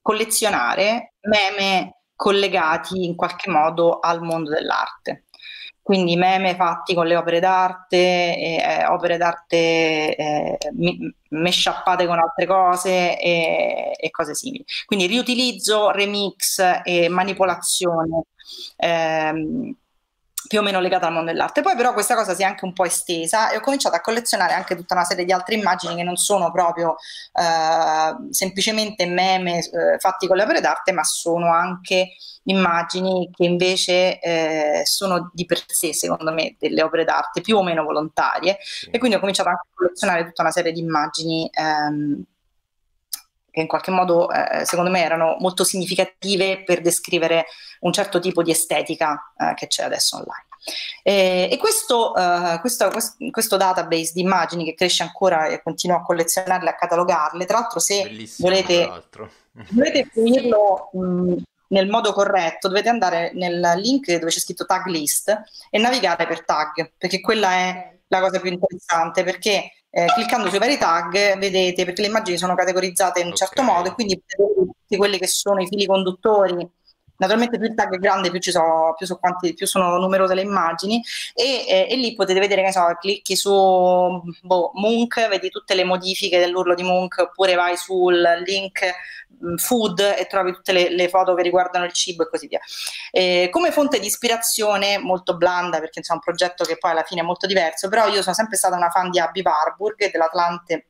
collezionare meme collegati in qualche modo al mondo dell'arte. Quindi meme fatti con le opere d'arte, eh, opere d'arte eh, mesciappate con altre cose e, e, cose simili. Quindi riutilizzo, remix e manipolazione. Ehm, più o meno legata al mondo dell'arte. Poi però questa cosa si è anche un po' estesa e ho cominciato a collezionare anche tutta una serie di altre immagini che non sono proprio eh, semplicemente meme eh, fatti con le opere d'arte, ma sono anche immagini che invece eh, sono di per sé, secondo me, delle opere d'arte più o meno volontarie. Sì. E quindi ho cominciato anche a collezionare tutta una serie di immagini ehm, che in qualche modo, eh, secondo me, erano molto significative per descrivere un certo tipo di estetica eh, che c'è adesso online. E, e questo, uh, questo, questo, database di immagini che cresce ancora e continuo a collezionarle, a catalogarle, tra l'altro se Bellissimo, volete, volete finirlo mh, nel modo corretto, dovete andare nel link dove c'è scritto tag list e navigare per tag, perché quella è la cosa più interessante, perché eh, cliccando sui vari tag vedete, perché le immagini sono categorizzate in un certo okay. modo e quindi tutti quelli che sono i fili conduttori Naturalmente più il tag è grande, più, ci so, più, so quanti, più sono numerose le immagini e, e, e, lì potete vedere che so, clicchi su boh, Munch, vedi tutte le modifiche dell'urlo di Munch, oppure vai sul link mm, food e trovi tutte le, le, foto che riguardano il cibo e così via. E come fonte di ispirazione molto blanda, perché insomma, è un progetto che poi alla fine è molto diverso, però io sono sempre stata una fan di Abby Warburg dell'Atlante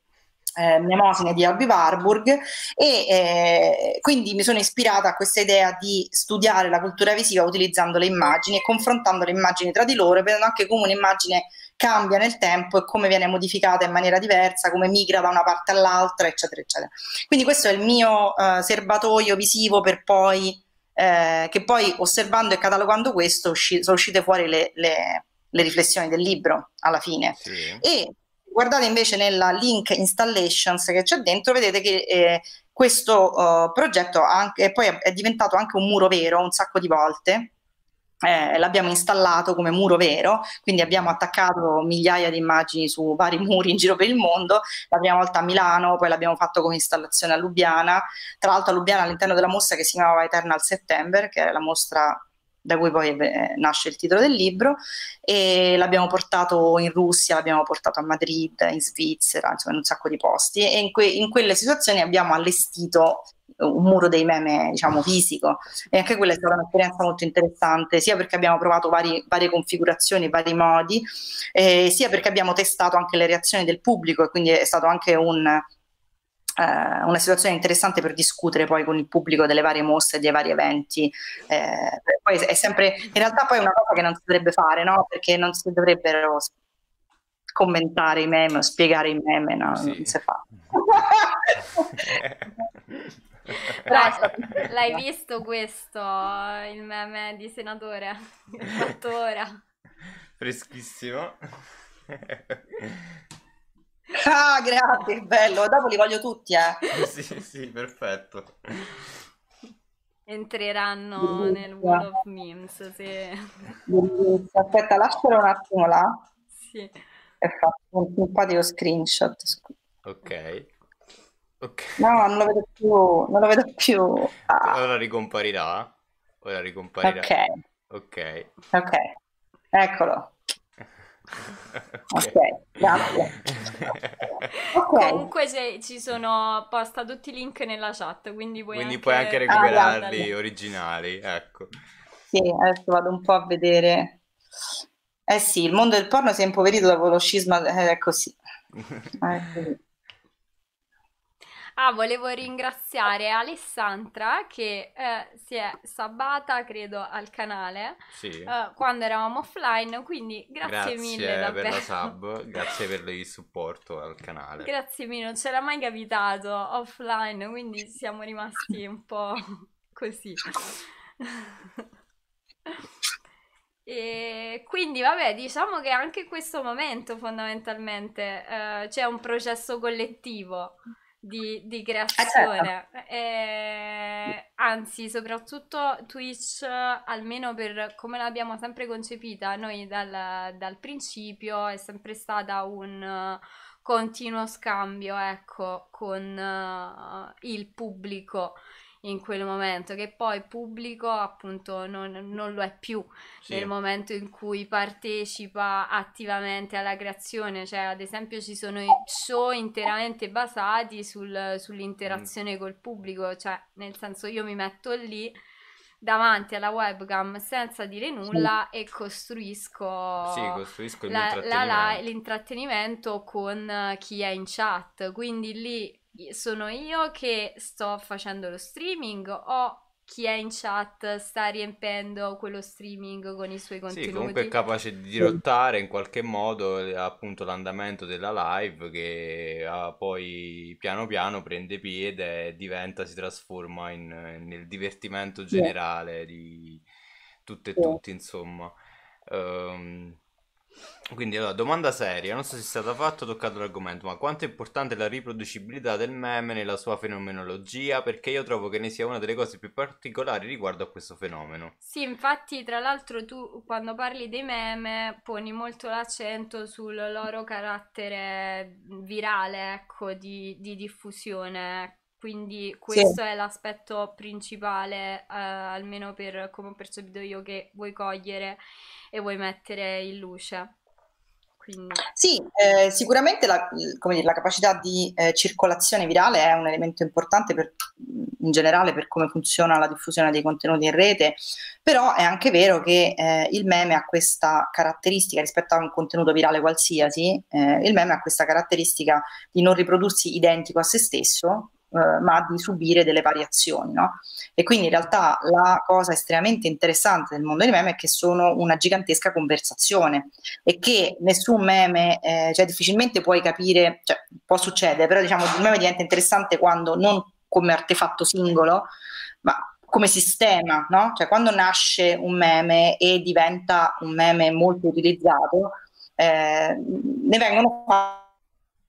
eh, Mnemosine di Albi Warburg e eh, quindi mi sono ispirata a questa idea di studiare la cultura visiva utilizzando le immagini e confrontando le immagini tra di loro, vedendo anche come un'immagine cambia nel tempo e come viene modificata in maniera diversa, come migra da una parte all'altra, eccetera, eccetera. Quindi questo è il mio eh, serbatoio visivo per poi, eh, che poi osservando e catalogando questo usci- sono uscite fuori le, le, le, riflessioni del libro alla fine. Sì. E guardate invece nella link installations che c'è dentro, vedete che eh, questo uh, progetto anche, poi è, diventato anche un muro vero un sacco di volte. Eh, l'abbiamo installato come muro vero, quindi abbiamo attaccato migliaia di immagini su vari muri in giro per il mondo, la prima volta a Milano, poi l'abbiamo fatto come installazione a Lubiana, tra l'altro a Lubiana all'interno della mostra che si chiamava Eternal September, che è la mostra da cui poi nasce il titolo del libro, e l'abbiamo portato in Russia, l'abbiamo portato a Madrid, in Svizzera, insomma in un sacco di posti e in, que- in quelle situazioni abbiamo allestito un muro dei meme, diciamo, fisico. E anche quella è stata un'esperienza molto interessante, sia perché abbiamo provato vari, varie configurazioni, vari modi, eh, sia perché abbiamo testato anche le reazioni del pubblico e quindi è stato anche un, eh, una situazione interessante per discutere poi con il pubblico delle varie mostre, dei vari eventi. Eh, poi è sempre, in realtà poi è una cosa che non si dovrebbe fare, no? Perché non si dovrebbero commentare i meme o spiegare i meme, no? Sì. Non si fa. L'hai, l'hai visto questo, il meme di senatore? Fatto ora. Freschissimo. Ah, grazie, bello. Dopo li voglio tutti, eh. sì, sì, perfetto. Entreranno nel World of Memes, sì. Aspetta, lascialo un attimo là. Sì. E faccio un simpatico screenshot. Ok. Ok. No, non lo vedo più, non lo vedo più. Ah. Ora ricomparirà. Ora ricomparirà. Ok. Ok. Ok. Eccolo. Ok, grazie. Okay. Comunque ci sono posta tutti i link nella chat, quindi puoi, quindi anche... puoi anche recuperarli ah, originali, ecco. Sì, adesso vado un po' a vedere. Eh sì, il mondo del porno si è impoverito dopo lo scisma, eh, è così. È così. Ah, volevo ringraziare Alessandra che eh, si è sabata, credo, al canale sì. eh, quando eravamo offline, quindi grazie, grazie mille davvero. per la sub, grazie per il supporto al canale. Grazie mille, non c'era mai capitato offline, quindi siamo rimasti un po' così. E quindi, vabbè, diciamo che anche in questo momento fondamentalmente eh, c'è un processo collettivo di, di creazione. Eh, certo. eh, anzi, soprattutto Twitch, almeno per come l'abbiamo sempre concepita noi dal, dal principio, è sempre stata un uh, continuo scambio, ecco, con uh, il pubblico in quel momento, che poi pubblico appunto non, non lo è più sì. nel momento in cui partecipa attivamente alla creazione, cioè ad esempio ci sono show interamente basati sul, sull'interazione mm. col pubblico, cioè nel senso io mi metto lì davanti alla webcam senza dire nulla e costruisco, sì, costruisco la, l'intrattenimento. La, l'intrattenimento con chi è in chat. Quindi lì sono io che sto facendo lo streaming o chi è in chat sta riempendo quello streaming con i suoi contenuti. Sì, comunque è capace di dirottare in qualche modo eh, appunto l'andamento della live che uh, poi piano piano prende piede e diventa, si trasforma in, nel divertimento generale di tutte e tutti, insomma. Um, quindi, allora, domanda seria, non so se è stata fatta o toccato l'argomento, ma quanto è importante la riproducibilità del meme nella sua fenomenologia? Perché io trovo che ne sia una delle cose più particolari riguardo a questo fenomeno. Sì, infatti, tra l'altro tu quando parli dei meme poni molto l'accento sul loro carattere virale, ecco, di, di diffusione. Quindi questo sì. è l'aspetto principale, eh, almeno per come ho percepito io, che vuoi cogliere e vuoi mettere in luce. Quindi... Sì, eh, sicuramente la, dire, la, capacità di eh, circolazione virale è un elemento importante per, in generale per come funziona la diffusione dei contenuti in rete, però è anche vero che eh, il meme ha questa caratteristica rispetto a un contenuto virale qualsiasi, eh, il meme ha questa caratteristica di non riprodursi identico a se stesso, eh, ma di subire delle variazioni. No? E quindi in realtà la cosa estremamente interessante del mondo dei meme è che sono una gigantesca conversazione e che nessun meme, eh, cioè difficilmente puoi capire, cioè può succedere, però diciamo il meme diventa interessante quando non come artefatto singolo, ma come sistema, no? Cioè quando nasce un meme e diventa un meme molto utilizzato, eh, ne vengono fatti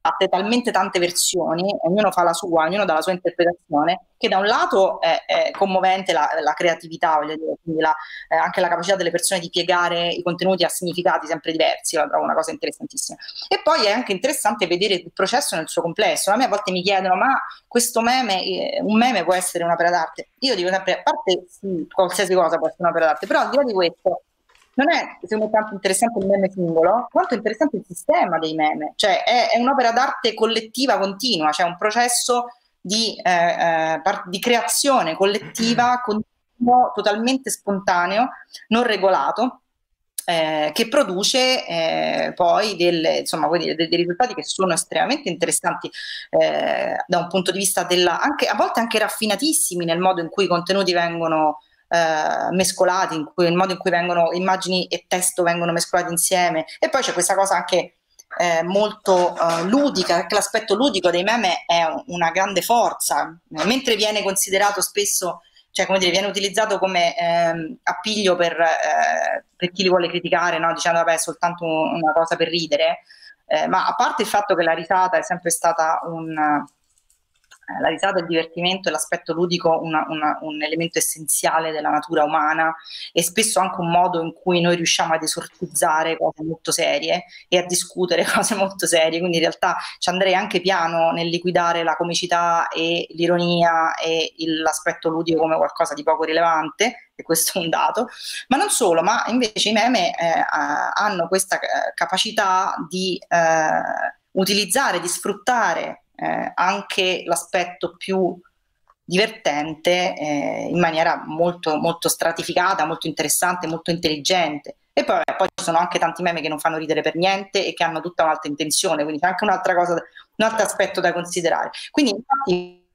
fatte talmente tante versioni, ognuno fa la sua, ognuno dà la sua interpretazione, che da un lato è, è commovente la, la, creatività, voglio dire, quindi la, eh, anche la capacità delle persone di piegare i contenuti a significati sempre diversi, la trovo una cosa interessantissima. E poi è anche interessante vedere il processo nel suo complesso. A me a volte mi chiedono, ma questo meme, eh, un meme può essere un'opera d'arte? Io dico sempre, a parte sì, qualsiasi cosa può essere un'opera d'arte, però al di là di questo, non è secondo tanto interessante il meme singolo, quanto interessante il sistema dei meme, cioè è, è un'opera d'arte collettiva continua, cioè un processo di, eh, eh, di creazione collettiva continuo, totalmente spontaneo, non regolato. Eh, che produce eh, poi delle, insomma, dire, dei, dei, risultati che sono estremamente interessanti eh, da un punto di vista della, anche, a volte anche raffinatissimi nel modo in cui i contenuti vengono eh, mescolati, in cui, il modo in cui vengono immagini e testo vengono mescolati insieme. E poi c'è questa cosa anche eh, molto uh, ludica, perché l'aspetto ludico dei meme è una grande forza, mentre viene considerato spesso, cioè come dire, viene utilizzato come eh, appiglio per, eh, per, chi li vuole criticare, no? dicendo vabbè è soltanto una cosa per ridere, eh, ma a parte il fatto che la risata è sempre stata un eh, la risata, il divertimento e l'aspetto ludico una, una, un elemento essenziale della natura umana e spesso anche un modo in cui noi riusciamo ad esorcizzare cose molto serie e a discutere cose molto serie, quindi in realtà ci andrei anche piano nel liquidare la comicità e l'ironia e il, l'aspetto ludico come qualcosa di poco rilevante, e questo è un dato, ma non solo, ma invece i meme eh, hanno questa eh, capacità di eh, utilizzare, di sfruttare eh, anche l'aspetto più divertente eh, in maniera molto, molto stratificata, molto interessante, molto intelligente. E poi, poi, ci sono anche tanti meme che non fanno ridere per niente e che hanno tutta un'altra intenzione, quindi c'è anche un'altra cosa, un altro aspetto da considerare. Quindi infatti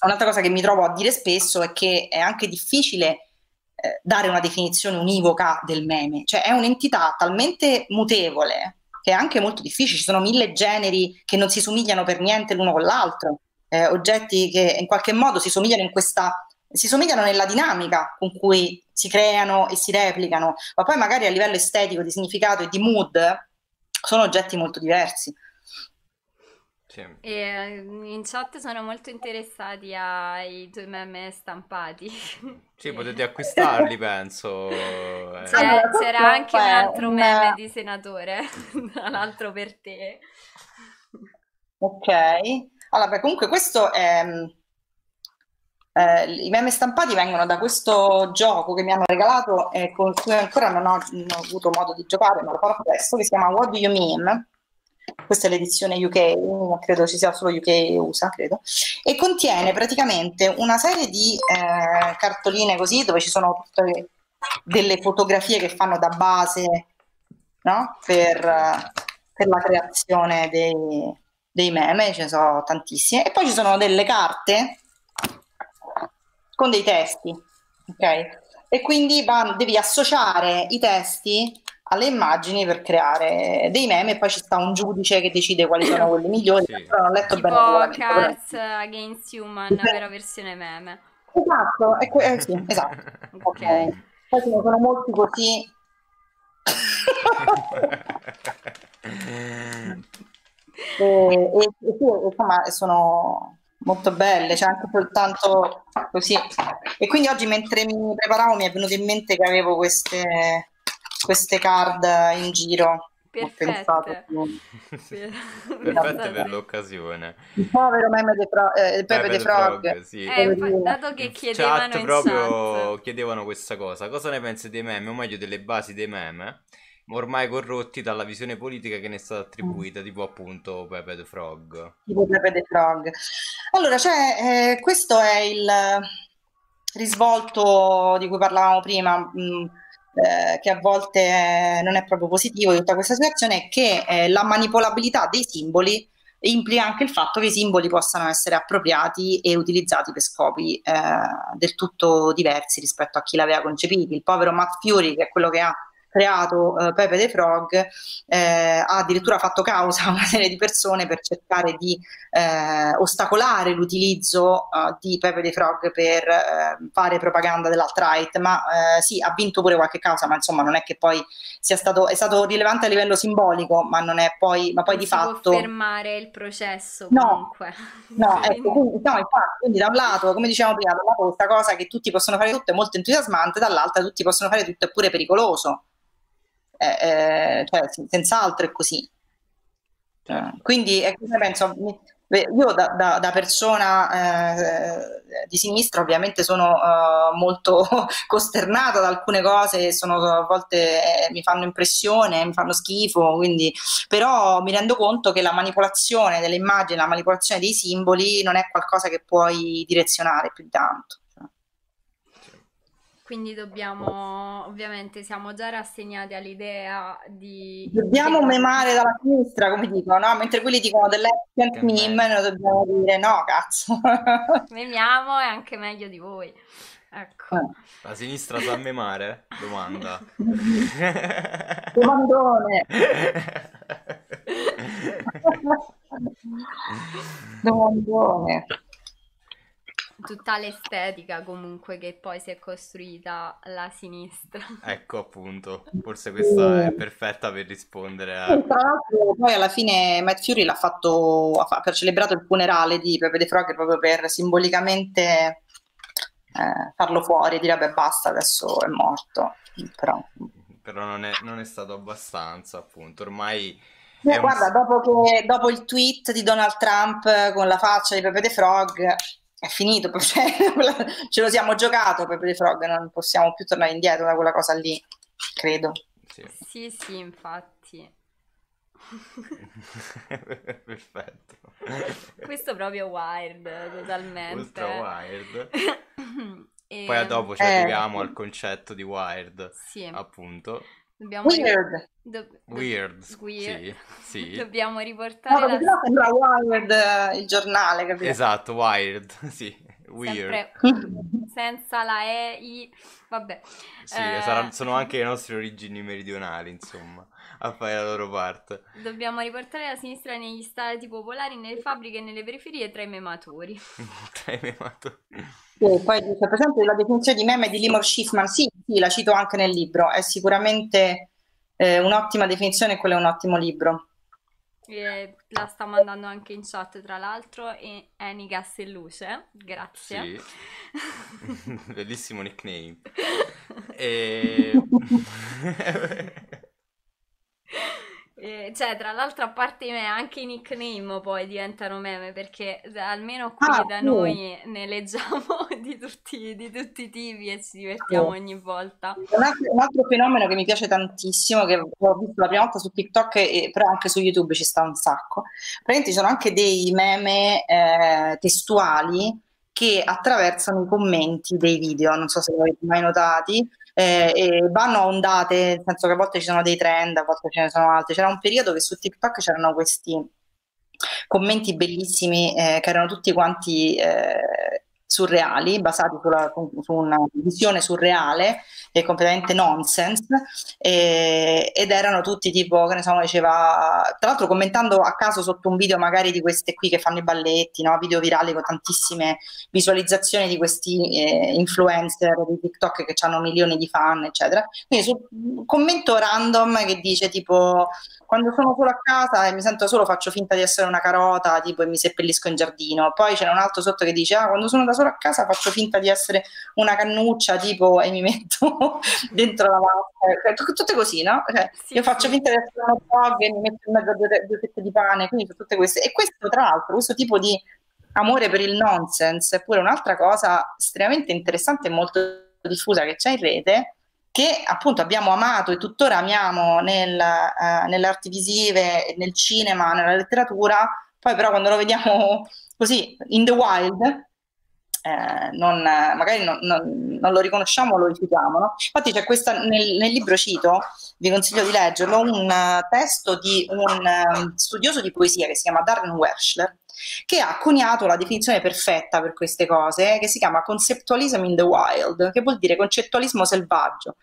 un'altra cosa che mi trovo a dire spesso è che è anche difficile eh, dare una definizione univoca del meme, cioè è un'entità talmente mutevole che è anche molto difficile, ci sono mille generi che non si somigliano per niente l'uno con l'altro, eh, oggetti che in qualche modo si somigliano in questa si somigliano nella dinamica con cui si creano e si replicano, ma poi magari a livello estetico, di significato e di mood sono oggetti molto diversi. Sì. E eh, in chat sono molto interessati ai tuoi meme stampati. Sì, potete acquistarli, penso. Eh. C'era, c'era anche un altro meme di senatore, un altro per te. Ok. Allora, beh, comunque questo è, eh, I meme stampati vengono da questo gioco che mi hanno regalato e con cui ancora non ho, non ho avuto modo di giocare, ma lo farò presto, che si chiama What Do You Mean? Questa è l'edizione UK, credo ci sia solo UK e USA, credo, e contiene praticamente una serie di eh, cartoline così dove ci sono tutte delle fotografie che fanno da base no? per, per, la creazione dei, dei meme, ce ne sono tantissime, e poi ci sono delle carte con dei testi, ok? E quindi va, devi associare i testi alle immagini per creare dei meme e poi ci sta un giudice che decide quali sono quelli migliori. Sì. Però non letto tipo bene. Cards però... Against Human, vera versione meme. Esatto, è que- eh, sì, esatto. ok. Poi ce ne sono molti così. e, e, e, sì, insomma, sono molto belle, c'è anche soltanto così. E quindi oggi mentre mi preparavo mi è venuto in mente che avevo queste, queste card in giro. Perfette. Perfette per l'occasione. Il povero meme de Fro- eh, Pepe, Pepe de Frog. Frog sì. eh, dato che chiedevano chat proprio chat. chiedevano questa cosa. Cosa ne pensi dei meme, o meglio delle basi dei meme? ormai corrotti dalla visione politica che ne è stata attribuita, mm. tipo appunto Pepe the Frog. Tipo Pepe the Frog. Allora, cioè, eh, questo è il risvolto di cui parlavamo prima, mh, mm, eh, che a volte non è proprio positivo di tutta questa situazione, è che eh, la manipolabilità dei simboli implica anche il fatto che i simboli possano essere appropriati e utilizzati per scopi eh, del tutto diversi rispetto a chi l'aveva concepito. Il povero Matt Fury, che è quello che ha creato eh, Pepe the Frog, eh, ha addirittura fatto causa a una serie di persone per cercare di eh, ostacolare l'utilizzo uh, di Pepe the Frog per uh, fare propaganda dell'alt-right, ma uh, sì, ha vinto pure qualche causa, ma insomma non è che poi sia stato, è stato rilevante a livello simbolico, ma non è poi, ma poi non di fatto... Può fermare il processo comunque. No, no, ecco, quindi, no infatti, quindi da un lato, come dicevamo prima, da un lato questa cosa che tutti possono fare tutto è molto entusiasmante, dall'altro tutti possono fare tutto è pure pericoloso eh, cioè, senz'altro è così. Eh, quindi è come penso, io da, da, da persona eh, di sinistra ovviamente sono uh, molto costernata da alcune cose, sono, a volte eh, mi fanno impressione, mi fanno schifo, quindi, però mi rendo conto che la manipolazione delle immagini, la manipolazione dei simboli non è qualcosa che puoi direzionare più di tanto. Quindi dobbiamo, ovviamente siamo già rassegnati all'idea di... Dobbiamo memare dalla sinistra, come dicono, no? Mentre quelli dicono dell'accent meme, noi dobbiamo dire no, cazzo. Memiamo è anche meglio di voi. Ecco. Eh. La sinistra sa memare? Domanda. Domandone. Domandone tutta l'estetica comunque che poi si è costruita la sinistra. Ecco appunto, forse questa è perfetta per rispondere a... Tra l'altro poi alla fine Matt Fury l'ha fatto, ha celebrato il funerale di Pepe De Frog proprio per simbolicamente eh, farlo fuori e dire beh basta adesso è morto, però... Però non è, non è stato abbastanza appunto, ormai... Eh, guarda, un... dopo, che, dopo il tweet di Donald Trump con la faccia di Pepe De Frog, è finito, cioè, ce lo siamo giocato per The Frog, non possiamo più tornare indietro da quella cosa lì, credo. Sì, sì, sì infatti. Perfetto. Questo proprio wired, totalmente. Ultra wired. e... Poi dopo ci arriviamo eh. al concetto di wired, sì. appunto. Dobbiamo weird. Do- weird. weird. Sì, sì. Dobbiamo riportare. No, la... sembra Wired eh, il giornale, capito? Esatto, Wired, sì. Weird. senza la E, I, vabbè. Sì, eh... saranno, sono anche le nostre origini meridionali, insomma, a fare la loro parte. Dobbiamo riportare la sinistra negli stati popolari, nelle fabbriche e nelle periferie tra i mematori. tra i mematori. Sì, poi c'è presente la definizione di meme di Limor Schiffman, sì, sì, la cito anche nel libro, è sicuramente eh, un'ottima definizione e quello è un ottimo libro. E la sta mandando anche in chat tra l'altro e Eni Gas e Luce, grazie. Sì. Bellissimo nickname. e... Eh, cioè, tra l'altro, a parte me, anche i nickname poi diventano meme perché almeno qui ah, da sì. noi ne leggiamo di tutti, di tutti, i tipi e ci divertiamo sì. ogni volta. Un altro, un altro, fenomeno che mi piace tantissimo, che ho visto la prima volta su TikTok, e, però anche su YouTube ci sta un sacco. Praticamente ci sono anche dei meme eh, testuali che attraversano i commenti dei video, non so se l'avete mai notati, eh, e vanno a ondate, nel senso che a volte ci sono dei trend, a volte ce ne sono altri. C'era un periodo che su TikTok c'erano questi commenti bellissimi eh, che erano tutti quanti eh, surreali, basati sulla, su una visione surreale e completamente nonsense, e, ed erano tutti tipo, che ne so, diceva, tra l'altro commentando a caso sotto un video magari di queste qui che fanno i balletti, no? video virali con tantissime visualizzazioni di questi eh, influencer di TikTok che hanno milioni di fan, eccetera. Quindi su commento random che dice tipo quando sono solo a casa e mi sento solo faccio finta di essere una carota tipo e mi seppellisco in giardino poi c'è un altro sotto che dice ah quando sono da solo a casa faccio finta di essere una cannuccia tipo e mi metto dentro la vasca cioè, tutte così no? Cioè, sì, io faccio finta di essere una dog e mi metto in mezzo a due, due fette di pane quindi tutte queste e questo tra l'altro questo tipo di amore per il nonsense è pure un'altra cosa estremamente interessante e molto diffusa che c'è in rete che appunto abbiamo amato e tuttora amiamo nel, eh, nelle arti visive, nel cinema, nella letteratura, poi però quando lo vediamo così in the wild, eh, non, magari non, non, non, lo riconosciamo o lo rifiutiamo. No? Infatti c'è questa, nel, nel, libro cito, vi consiglio di leggerlo, un uh, testo di un um, studioso di poesia che si chiama Darren Werschler, che ha coniato la definizione perfetta per queste cose, che si chiama Conceptualism in the Wild, che vuol dire concettualismo selvaggio.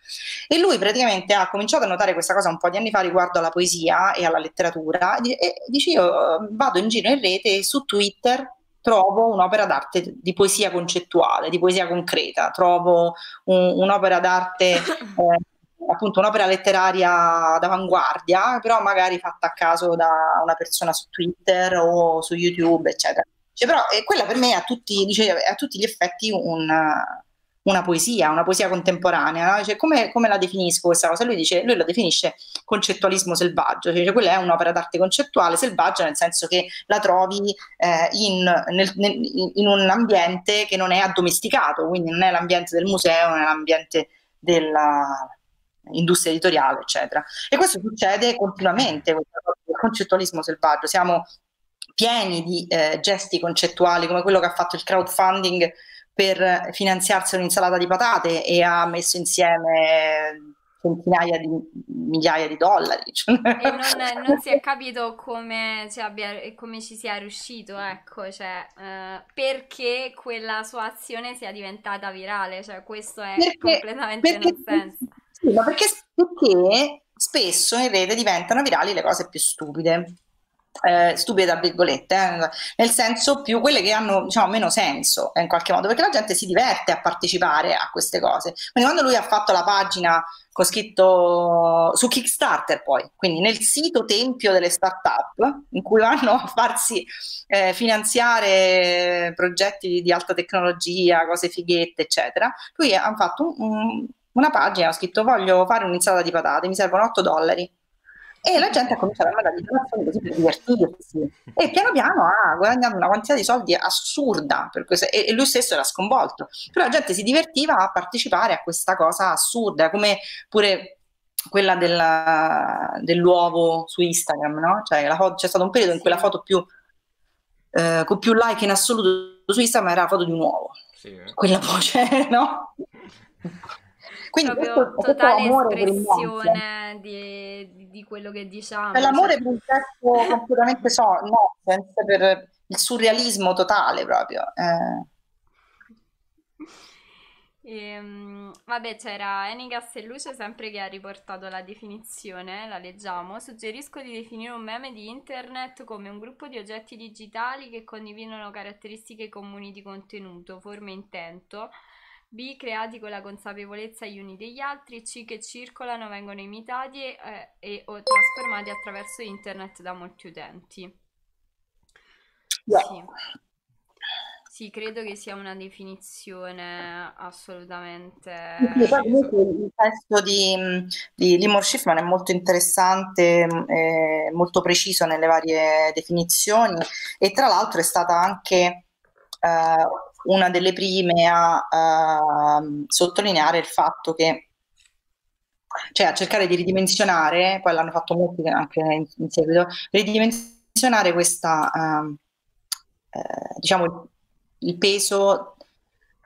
E lui praticamente ha cominciato a notare questa cosa un po' di anni fa riguardo alla poesia e alla letteratura, e dice io eh, vado in giro in rete e su Twitter trovo un'opera d'arte di poesia concettuale, di poesia concreta, trovo un, un'opera d'arte eh, appunto un'opera letteraria d'avanguardia, però magari fatta a caso da una persona su Twitter o su YouTube, eccetera. Cioè, però eh, quella per me ha tutti, dice, a tutti gli effetti un, una poesia, una poesia contemporanea. No? Cioè, come, come, la definisco questa cosa? Lui, dice, lui la definisce concettualismo selvaggio, cioè, quella è un'opera d'arte concettuale selvaggia nel senso che la trovi eh, in, nel, nel, in, un ambiente che non è addomesticato, quindi non è l'ambiente del museo, non è l'ambiente della industria editoriale, eccetera. E questo succede continuamente, il concettualismo selvaggio. Siamo pieni di eh, gesti concettuali come quello che ha fatto il crowdfunding per finanziarsi un'insalata di patate e ha messo insieme centinaia di migliaia di dollari. Cioè. E non, non, si è capito come, cioè, abbia, come, ci sia riuscito, ecco, cioè, eh, perché quella sua azione sia diventata virale, cioè questo è perché, completamente perché, senso. Sì, ma perché, perché spesso in rete diventano virali le cose più stupide. Eh, stupide tra virgolette, eh, nel senso più quelle che hanno diciamo, meno senso in qualche modo, perché la gente si diverte a partecipare a queste cose. Quindi quando lui ha fatto la pagina con scritto su Kickstarter poi, quindi nel sito tempio delle start-up, in cui vanno a farsi eh, finanziare progetti di, alta tecnologia, cose fighette, eccetera, lui ha fatto un, un una pagina, ho scritto voglio fare un'insalata di patate, mi servono 8 dollari. E la gente ha cominciato a mandare informazioni così per divertirsi. E piano piano ha guadagnato una quantità di soldi assurda questo, e, e, lui stesso era sconvolto. Però la gente si divertiva a partecipare a questa cosa assurda, come pure quella della, dell'uovo su Instagram, no? Cioè, foto, c'è stato un periodo in cui la foto più, eh, con più like in assoluto su Instagram era la foto di un uovo. Sì. Quella voce, no? Quindi proprio questo, totale espressione di, di, quello che diciamo. È l'amore cioè... per un testo completamente so, no, per il surrealismo totale proprio. Eh. E, um, vabbè, c'era Enigas e Luce sempre che ha riportato la definizione, la leggiamo. Suggerisco di definire un meme di internet come un gruppo di oggetti digitali che condividono caratteristiche comuni di contenuto, forme e intento B. Creati con la consapevolezza gli uni degli altri. C. Che circolano, vengono imitati e, eh, e o trasformati attraverso internet da molti utenti. Yeah. Sì. Sì, credo che sia una definizione assolutamente... Sì, comunque il testo di, di Limor Schiffman è molto interessante, eh, molto preciso nelle varie definizioni e tra l'altro è stata anche eh, una delle prime a, a sottolineare il fatto che cioè a cercare di ridimensionare, poi l'hanno fatto molti anche in, in seguito, ridimensionare questa, uh, eh, diciamo, il peso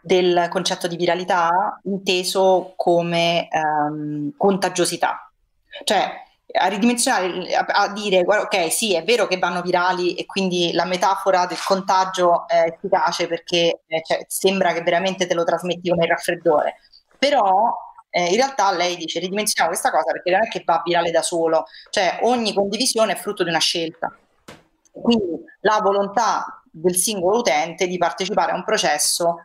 del concetto di viralità inteso come um, contagiosità. Cioè, a ridimensionare, a, a, dire, ok, sì, è vero che vanno virali e quindi la metafora del contagio è efficace perché eh, cioè, sembra che veramente te lo trasmetti come il raffreddore, però eh, in realtà lei dice ridimensioniamo questa cosa perché non è che va virale da solo, cioè ogni condivisione è frutto di una scelta. Quindi la volontà del singolo utente di partecipare a un processo,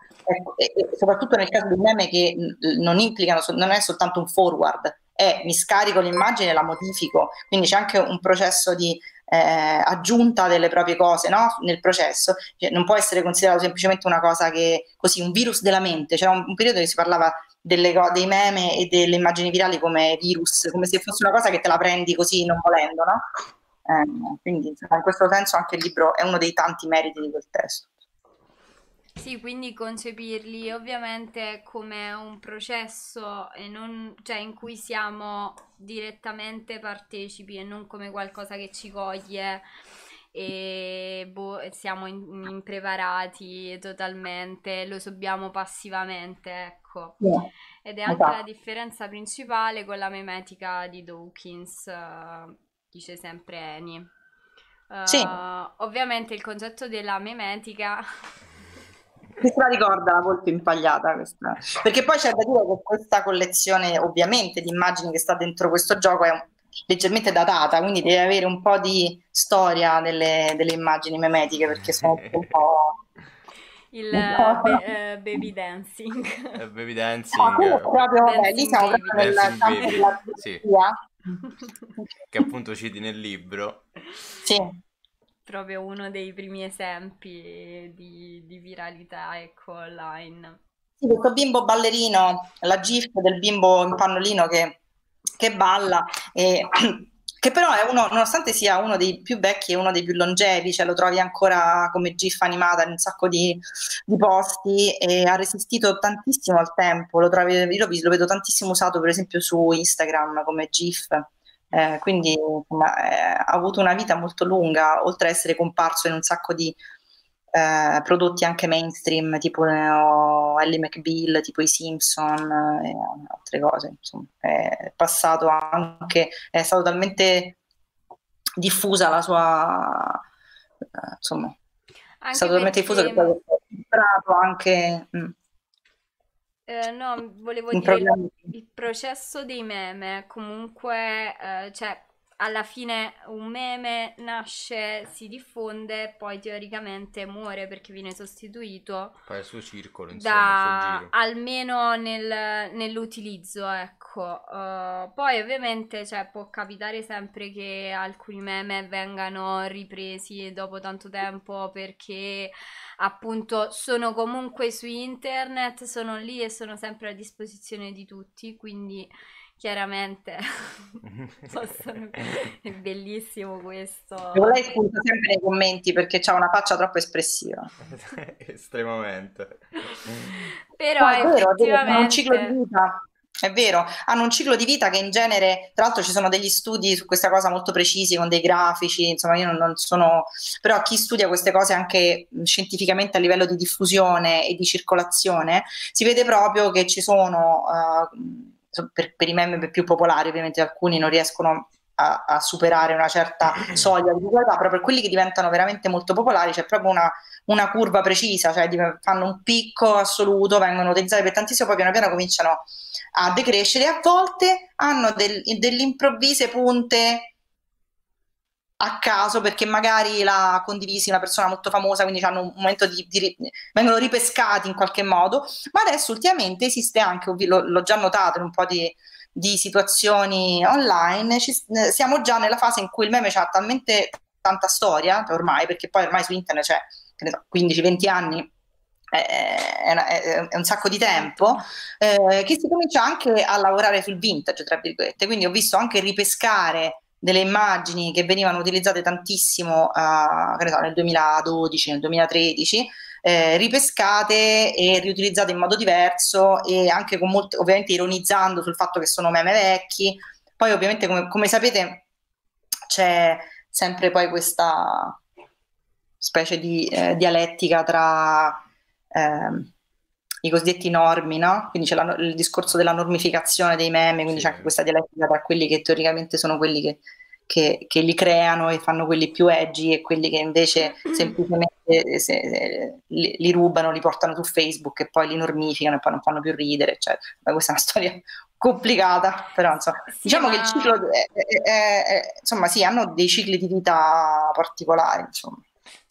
e, e soprattutto nel caso di meme che non implicano, non è soltanto un forward, è mi scarico l'immagine e la modifico, quindi c'è anche un processo di eh, aggiunta delle proprie cose no? nel processo, cioè, non può essere considerato semplicemente una cosa che così, un virus della mente, c'era un, un periodo che si parlava delle, dei meme e delle immagini virali come virus, come se fosse una cosa che te la prendi così non volendo, no? Eh, quindi in questo senso anche il libro è uno dei tanti meriti di quel testo. Sì, quindi concepirli ovviamente come un processo non, cioè in cui siamo direttamente partecipi e non come qualcosa che ci coglie e boh, siamo impreparati totalmente, lo subiamo passivamente, ecco. Yeah. Ed è anche esatto. la differenza principale con la memetica di Dawkins. Uh, dice sempre Eni. Uh, sì. Ovviamente il concetto della memetica... Mi se la ricorda la volpe impagliata questa. Perché poi c'è da dire che questa collezione ovviamente di immagini che sta dentro questo gioco è leggermente datata, quindi deve avere un po' di storia delle, delle immagini memetiche perché sono un po' il no. be- uh, baby dancing. Uh, baby dancing. No, proprio, vabbè, lì siamo proprio nella campo della sì che appunto citi nel libro. Sì. Proprio uno dei primi esempi di, di viralità ecco, online. Sì, questo bimbo ballerino, la gif del bimbo in pannolino che, che balla e che però è uno, nonostante sia uno dei più vecchi, è uno dei più longevi, cioè lo trovi ancora come GIF animata in un sacco di, di posti e ha resistito tantissimo al tempo, lo, trovi, io lo, vedo tantissimo usato per esempio su Instagram come GIF. Eh, quindi insomma, eh, ha avuto una vita molto lunga, oltre ad essere comparso in un sacco di eh, prodotti anche mainstream, tipo eh, Ellie McBeal, tipo i Simpson e altre cose. Insomma, è passato anche, è stato talmente diffusa la sua, eh, insomma, anche è stato talmente diffuso che poi è entrato anche... Mm. Eh, no, volevo dire il, il, processo dei meme comunque, eh, cioè alla fine un meme nasce, si diffonde, poi teoricamente muore perché viene sostituito. Poi il suo circolo, insomma, da, almeno nel, nell'utilizzo, ecco. Uh, poi ovviamente cioè, può capitare sempre che alcuni meme vengano ripresi dopo tanto tempo perché appunto sono comunque su internet, sono lì e sono sempre a disposizione di tutti, quindi chiaramente possono... è bellissimo questo. E lei spunta sempre nei commenti perché ha una faccia troppo espressiva. Estremamente. Però no, è effettivamente... Vero, un ciclo di vita. È vero, hanno un ciclo di vita che in genere, tra l'altro ci sono degli studi su questa cosa molto precisi con dei grafici, insomma io non, sono, però chi studia queste cose anche scientificamente a livello di diffusione e di circolazione, si vede proprio che ci sono... Uh, per, per, i meme più popolari, ovviamente alcuni non riescono a, a superare una certa soglia di popolarità, però per quelli che diventano veramente molto popolari c'è proprio una, una curva precisa, cioè fanno un picco assoluto, vengono utilizzati per tantissimo, poi piano piano cominciano a decrescere a volte hanno del, delle improvvise punte a caso perché magari l'ha condivisi una persona molto famosa, quindi hanno un momento di, di, vengono ripescati in qualche modo, ma adesso ultimamente esiste anche, l'ho, già notato in un po' di, di situazioni online, ci, siamo già nella fase in cui il meme ha talmente tanta storia ormai, perché poi ormai su internet c'è 15-20 anni è, è, è, un sacco di tempo, eh, che si comincia anche a lavorare sul vintage, tra virgolette. Quindi ho visto anche ripescare delle immagini che venivano utilizzate tantissimo so, nel 2012, nel 2013, eh, ripescate e riutilizzate in modo diverso e anche con molto, ovviamente ironizzando sul fatto che sono meme vecchi. Poi ovviamente come, come sapete c'è sempre poi questa specie di eh, dialettica tra eh, i cosiddetti normi, no? Quindi c'è la, il discorso della normificazione dei meme, quindi sì. c'è anche questa dialettica tra quelli che teoricamente sono quelli che, che, che, li creano e fanno quelli più edgy e quelli che invece mm. semplicemente se, se, li, li, rubano, li portano su Facebook e poi li normificano e poi non fanno più ridere, eccetera. Ma questa è una storia complicata, però insomma, sì, diciamo ma... che il ciclo è, è, è, insomma, sì, hanno dei cicli di vita particolari, insomma.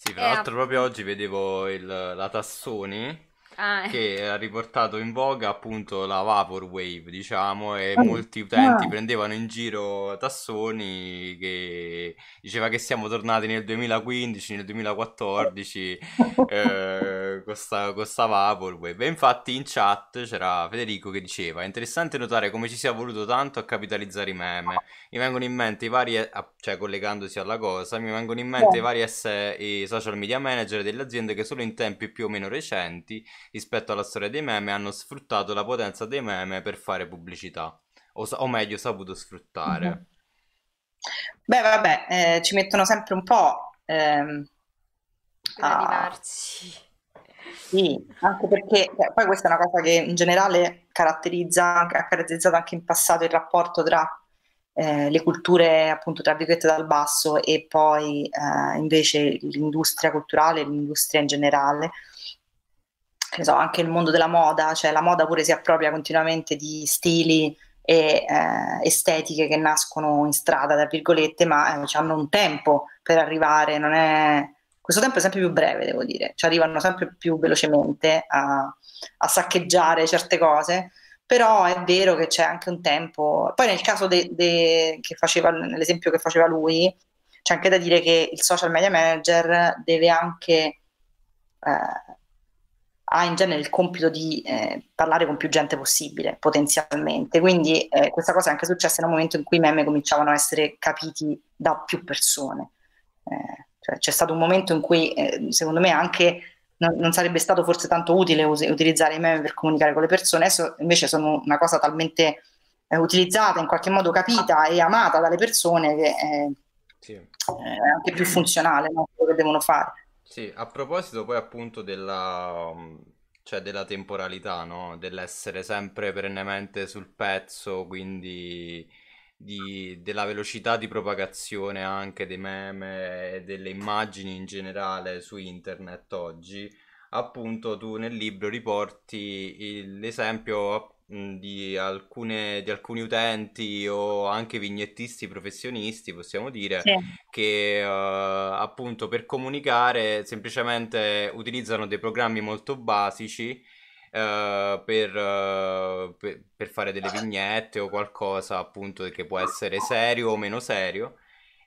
Sì, tra l'altro proprio oggi vedevo il, la Tassoni ah, eh. che ha riportato in voga appunto la Vaporwave, diciamo, e oh, molti utenti ah. prendevano in giro Tassoni che diceva che siamo tornati nel 2015, nel 2014 eh, con questa Vaporwave. E infatti in chat c'era Federico che diceva: È interessante notare come ci sia voluto tanto a capitalizzare i meme. Mi vengono in mente i vari, cioè collegandosi alla cosa, mi vengono in mente i vari S- i social media manager delle aziende che solo in tempi più o meno recenti rispetto alla storia dei meme hanno sfruttato la potenza dei meme per fare pubblicità, o, o meglio, saputo sfruttare. Mm-hmm. Beh, vabbè, eh, ci mettono sempre un po' ehm, a... arrivarci. Sì, anche perché eh, poi questa è una cosa che in generale caratterizza, ha caratterizzato anche in passato il rapporto tra eh, le culture appunto tra virgolette dal basso e poi eh, invece l'industria culturale, l'industria in generale so, anche il mondo della moda, cioè la moda pure si appropria continuamente di stili e eh, estetiche che nascono in strada, tra virgolette, ma eh, hanno un tempo per arrivare, non è... questo tempo è sempre più breve, devo dire, ci arrivano sempre più velocemente a, a saccheggiare certe cose, però è vero che c'è anche un tempo. Poi nel caso de, de, che faceva, nell'esempio che faceva lui, c'è anche da dire che il social media manager deve anche... Eh, ha in genere il compito di eh, parlare con più gente possibile, potenzialmente. Quindi eh, questa cosa è anche successa nel momento in cui i meme cominciavano a essere capiti da più persone. Eh, cioè, c'è stato un momento in cui, eh, secondo me, anche non, non, sarebbe stato forse tanto utile us- utilizzare i meme per comunicare con le persone, adesso invece sono una cosa talmente eh, utilizzata, in qualche modo capita e amata dalle persone che è, sì. è anche più funzionale no? quello che devono fare. Sì, a proposito poi appunto della, mm, cioè della temporalità, no? Dell'essere sempre perennemente sul pezzo, quindi di- della velocità di propagazione anche dei meme e delle immagini in generale su internet oggi, appunto tu nel libro riporti l'esempio di, alcune, di alcuni utenti o anche vignettisti professionisti, possiamo dire, sì. che uh, appunto per comunicare semplicemente utilizzano dei programmi molto basici uh, per, uh, per, per, fare delle vignette o qualcosa appunto che può essere serio o meno serio.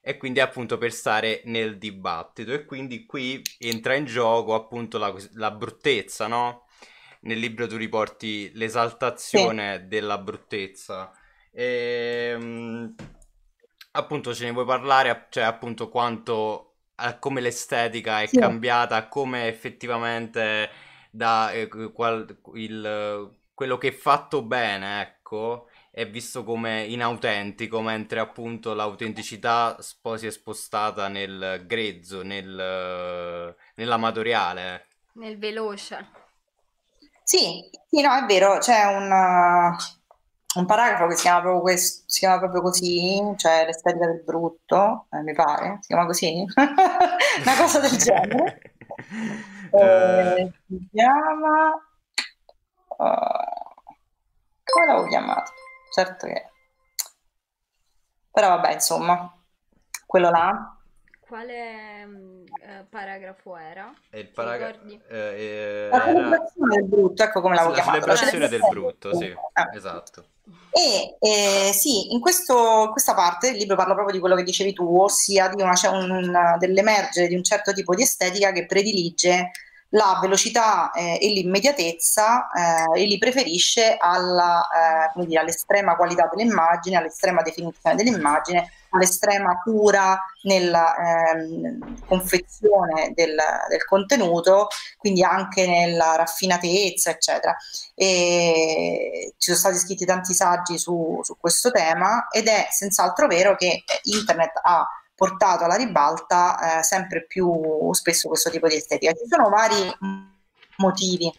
E quindi appunto per stare nel dibattito e quindi qui entra in gioco appunto la, la bruttezza, no? Nel libro tu riporti l'esaltazione sì. della bruttezza. E, um, appunto ce ne vuoi parlare, cioè appunto quanto, come l'estetica è sì. cambiata, come effettivamente da eh, qual, il, quello che è fatto bene, ecco, è visto come inautentico, mentre appunto l'autenticità poi si è spostata nel grezzo, nel, nell'amatoriale. Nel veloce. Sì, sì, no, è vero, c'è un, uh, un paragrafo che si chiama proprio, questo, si chiama proprio così, cioè l'estetica del brutto, eh, mi pare, si chiama così, una cosa del genere. eh, si chiama... Uh, come l'avevo chiamato? Certo che... Però vabbè, insomma, quello là quale uh, paragrafo era? È il paragrafo... Eh, la celebrazione del brutto, ecco come l'avevo chiamato. La celebrazione del brutto, sì, ah. esatto. E eh, sì, in questo, questa parte il libro parla proprio di quello che dicevi tu, ossia di una, cioè un, dell'emergere di un certo tipo di estetica che predilige la velocità eh, e l'immediatezza eh, e li preferisce alla, eh, dire, all'estrema qualità dell'immagine, all'estrema definizione dell'immagine, all'estrema cura nella ehm, confezione del, del, contenuto, quindi anche nella raffinatezza, eccetera. E ci sono stati scritti tanti saggi su, su questo tema ed è senz'altro vero che internet ha portato alla ribalta eh, sempre più spesso questo tipo di estetica. Ci sono vari motivi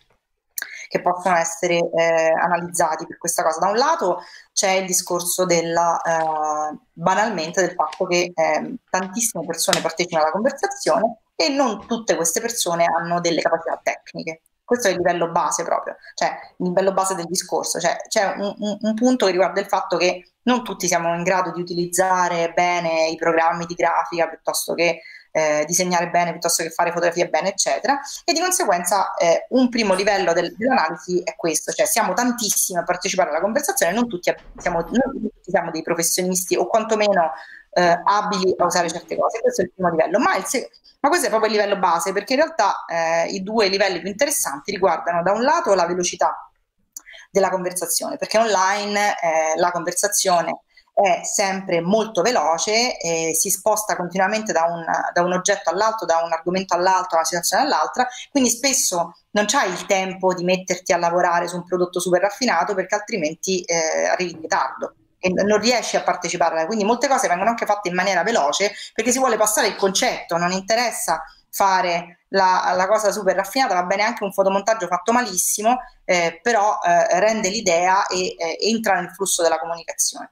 che possono essere eh, analizzati per questa cosa. Da un lato c'è il discorso della, eh, banalmente del fatto che eh, tantissime persone partecipano alla conversazione e non tutte queste persone hanno delle capacità tecniche. Questo è il livello base proprio, cioè il livello base del discorso. Cioè, c'è un, un, un punto che riguarda il fatto che non tutti siamo in grado di utilizzare bene i programmi di grafica piuttosto che eh, disegnare bene piuttosto che fare fotografie bene, eccetera. E di conseguenza eh, un primo livello del, dell'analisi è questo, cioè siamo tantissimi a partecipare alla conversazione, non tutti siamo, non tutti siamo dei professionisti o quantomeno eh, abili a usare certe cose. Questo è il primo livello. Ma, il, ma questo è proprio il livello base, perché in realtà eh, i due livelli più interessanti riguardano da un lato la velocità della conversazione, perché online eh, la conversazione è sempre molto veloce, eh, si sposta continuamente da un, da un, oggetto all'altro, da un argomento all'altro, da una situazione all'altra, quindi spesso non c'hai il tempo di metterti a lavorare su un prodotto super raffinato perché altrimenti eh, arrivi in ritardo e non riesci a partecipare. Quindi molte cose vengono anche fatte in maniera veloce perché si vuole passare il concetto, non interessa fare la, la cosa super raffinata, va bene anche un fotomontaggio fatto malissimo, eh, però eh, rende l'idea e eh, entra nel flusso della comunicazione.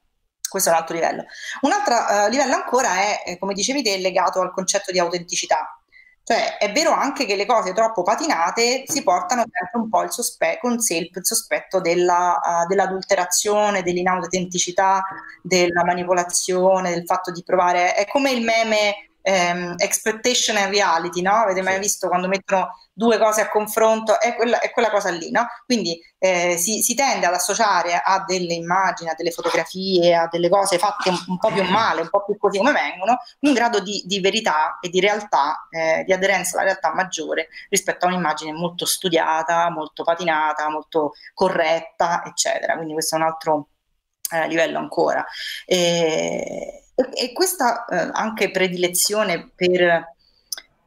Questo è un altro livello. Un altro uh, livello ancora è, eh, come dicevi te, legato al concetto di autenticità. Cioè, è vero anche che le cose troppo patinate si portano sempre un po' il sospe- con sé il sospetto della, uh, dell'adulterazione, dell'inautenticità, della manipolazione, del fatto di provare. È come il meme ehm, expectation and reality, no? Avete mai visto quando mettono due cose a confronto? È quella, è quella cosa lì, no? Quindi eh, si, si, tende ad associare a delle immagini, a delle fotografie, a delle cose fatte un, un po' più male, un po' più così come vengono, un grado di, di verità e di realtà, eh, di aderenza alla realtà maggiore rispetto a un'immagine molto studiata, molto patinata, molto corretta, eccetera. Quindi questo è un altro eh, livello ancora. E, e questa eh, anche predilezione per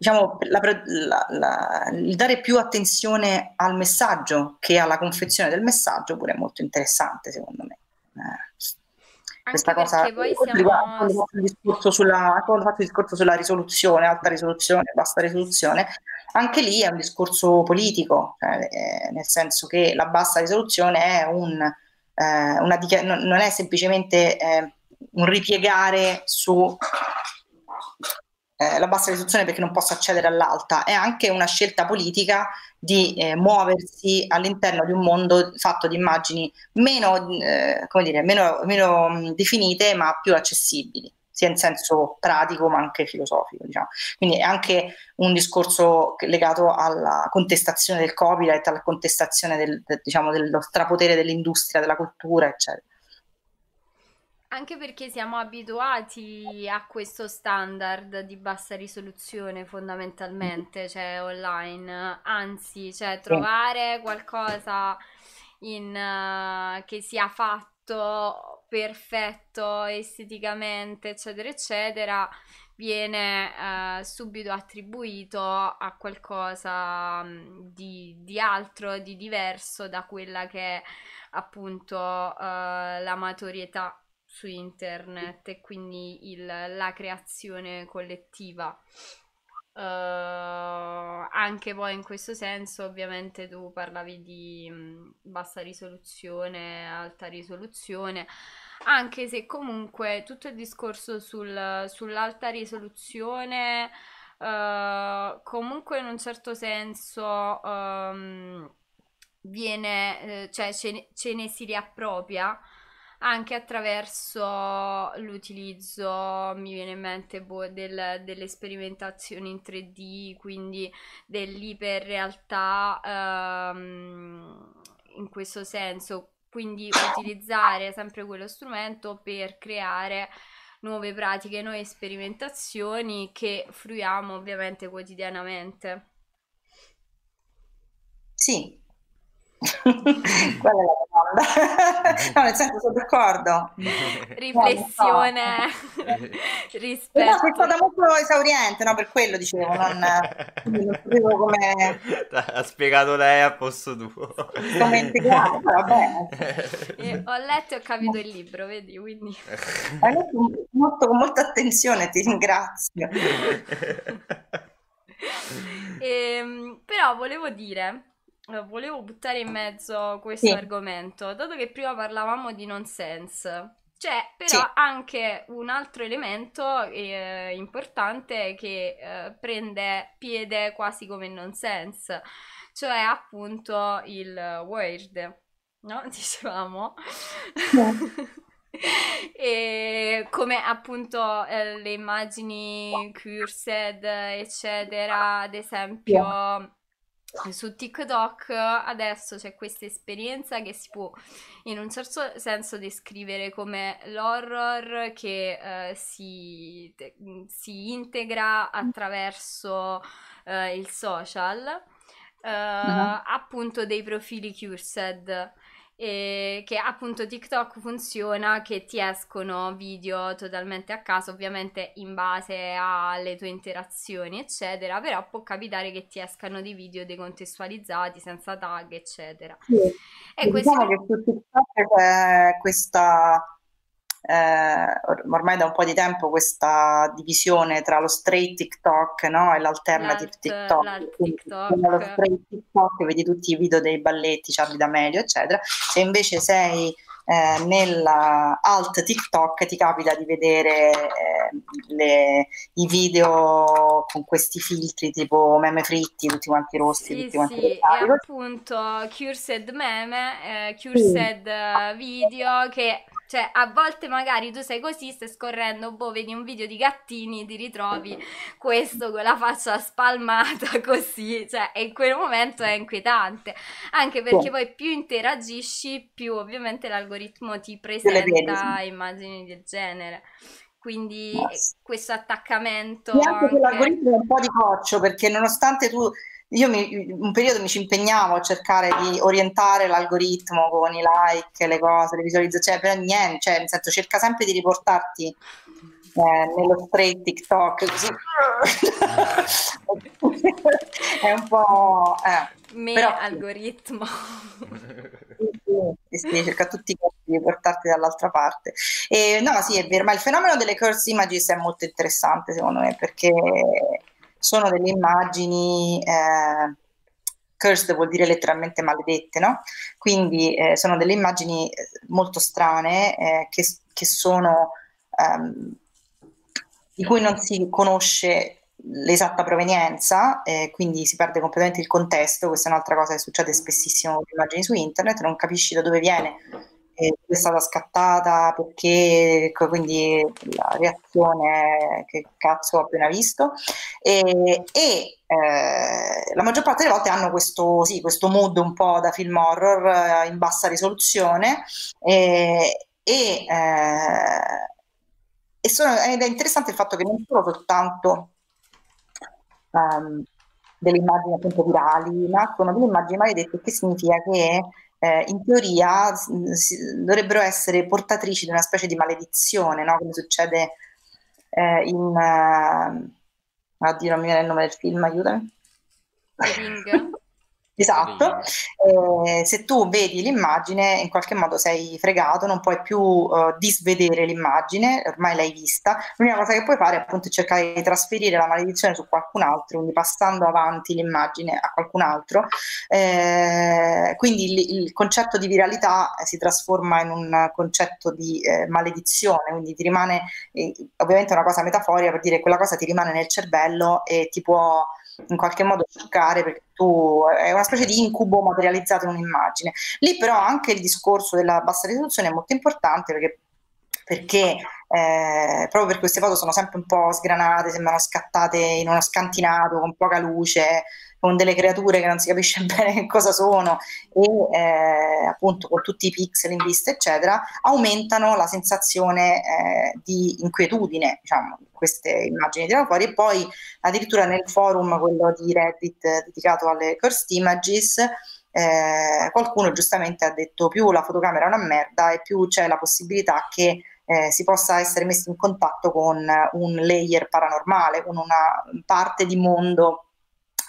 diciamo, la, la, la, il dare più attenzione al messaggio che alla confezione del messaggio pure è molto interessante secondo me. Eh, questa cosa poi siamo... quando ho fatto il discorso sulla, quando fatto il discorso sulla risoluzione, alta risoluzione, bassa risoluzione, anche lì è un discorso politico, cioè, eh, nel senso che la bassa risoluzione è un, eh, una, non è semplicemente eh, un ripiegare su eh, la bassa risoluzione perché non posso accedere all'alta, è anche una scelta politica di eh, muoversi all'interno di un mondo fatto di immagini meno, eh, come dire, meno, meno mm, definite ma più accessibili sia in senso pratico ma anche filosofico. Diciamo. Quindi è anche un discorso legato alla contestazione del copyright, alla contestazione del, del, diciamo, dello strapotere dell'industria, della cultura, eccetera. Anche perché siamo abituati a questo standard di bassa risoluzione fondamentalmente, cioè online, anzi, cioè trovare qualcosa in, uh, che sia fatto perfetto esteticamente, eccetera, eccetera, viene uh, subito attribuito a qualcosa mm, di, di, altro, di diverso da quella che è appunto uh, l'amatorietà su internet e quindi il, la creazione collettiva. Uh, anche poi in questo senso ovviamente tu parlavi di mm, bassa risoluzione, alta risoluzione, anche se comunque tutto il discorso sul, sull'alta risoluzione uh, comunque in un certo senso um, viene, eh, cioè ce ne, ce ne si riappropria anche attraverso l'utilizzo, mi viene in mente, boh, del, delle sperimentazioni in 3D, quindi dell'iperrealtà ehm, in questo senso, quindi utilizzare sempre quello strumento per creare nuove pratiche, nuove sperimentazioni che fruiamo ovviamente quotidianamente. Sì, Qual è la domanda? no, nel senso sono d'accordo. Riflessione rispetto. No, è stata molto esauriente, no? Per quello dicevo, non, non sapevo come... Ha spiegato lei a posto tuo. Come integrato, vabbè. ho letto e ho capito il libro, vedi, quindi... Molto, con molta attenzione, ti ringrazio. ehm, però volevo dire volevo buttare in mezzo questo sì. argomento, dato che prima parlavamo di nonsense. C'è però sì. anche un altro elemento eh, importante che eh, prende piede quasi come nonsense, cioè appunto il weird, no? Dicevamo. e come appunto eh, le immagini cursed, eccetera, ad esempio su TikTok adesso c'è questa esperienza che si può in un certo senso descrivere come l'horror che eh, si, te, si, integra attraverso eh, il social, eh, uh-huh. appunto dei profili cursed e che appunto TikTok funziona che ti escono video totalmente a caso, ovviamente in base alle tue interazioni, eccetera, però può capitare che ti escano dei video decontestualizzati, senza tag, eccetera. Sì. E diciamo questo... che su TikTok c'è questa eh, ormai da un po' di tempo questa divisione tra lo straight TikTok no? e l'alternative L'alt, TikTok. TikTok. Nello straight TikTok vedi tutti i video dei balletti, Charlie D'Amelio, eccetera. Se invece sei eh, nell'alt TikTok ti capita di vedere eh, le, i video con questi filtri tipo meme fritti, tutti quanti rossi, sì, tutti quanti sì, e appunto cursed meme, eh, cursed sì. video che cioè, a volte magari tu sei così, stai scorrendo, boh, vedi un video di gattini, ti ritrovi questo con la faccia spalmata così, cioè, e in quel momento è inquietante. Anche perché poi più interagisci, più ovviamente l'algoritmo ti presenta immagini del genere. Quindi yes. questo attaccamento. E anche, anche... l'algoritmo è un po' di coccio, perché nonostante tu io mi, un periodo mi ci impegnavo a cercare di orientare l'algoritmo con i like, le cose, le visualizzazioni, però niente, cioè, nel senso cerca sempre di riportarti eh, nello straight TikTok, così. è un po'... Eh. Me però, algoritmo. Sì, sì, cerca tutti i di portarti dall'altra parte. E, no, sì, è vero, ma il fenomeno delle curse images è molto interessante secondo me perché sono delle immagini, eh, cursed vuol dire letteralmente maledette, no? Quindi eh, sono delle immagini eh, molto strane eh, che, che, sono, um, di cui non si conosce l'esatta provenienza, eh, quindi si perde completamente il contesto, questa è un'altra cosa che succede spessissimo con le immagini su internet, non capisci da dove viene è stata scattata perché quindi la reazione che cazzo ho appena visto. E, e eh, la maggior parte delle volte hanno questo, sì, questo mood un po' da film horror eh, in bassa risoluzione e, e, eh, e sono, ed è interessante il fatto che non sono soltanto um, delle immagini appunto virali ma sono delle immagini maledette che significa che eh, in teoria si, dovrebbero essere portatrici di una specie di maledizione, no? come succede eh, in... Uh, oddio, non mi viene il nome del film, aiutami. Ring. Esatto, eh, se tu vedi l'immagine in qualche modo sei fregato, non puoi più uh, disvedere l'immagine, ormai l'hai vista, l'unica cosa che puoi fare è appunto cercare di trasferire la maledizione su qualcun altro, quindi passando avanti l'immagine a qualcun altro, eh, quindi il, il, concetto di viralità si trasforma in un concetto di eh, maledizione, quindi ti rimane, eh, ovviamente è una cosa metaforica per dire che quella cosa ti rimane nel cervello e ti può in qualche modo giocare perché tu è una specie di incubo materializzato in un'immagine. Lì però anche il discorso della bassa risoluzione è molto importante perché perché eh, proprio per queste foto sono sempre un po' sgranate, sembrano scattate in uno scantinato con poca luce, con delle creature che non si capisce bene che cosa sono e eh, appunto con tutti i pixel in vista eccetera aumentano la sensazione eh, di inquietudine diciamo queste immagini tirano fuori. E poi addirittura nel forum quello di Reddit dedicato alle cursed images eh, qualcuno giustamente ha detto più la fotocamera è una merda e più c'è la possibilità che eh, si possa essere messi in contatto con un layer paranormale, con una parte di mondo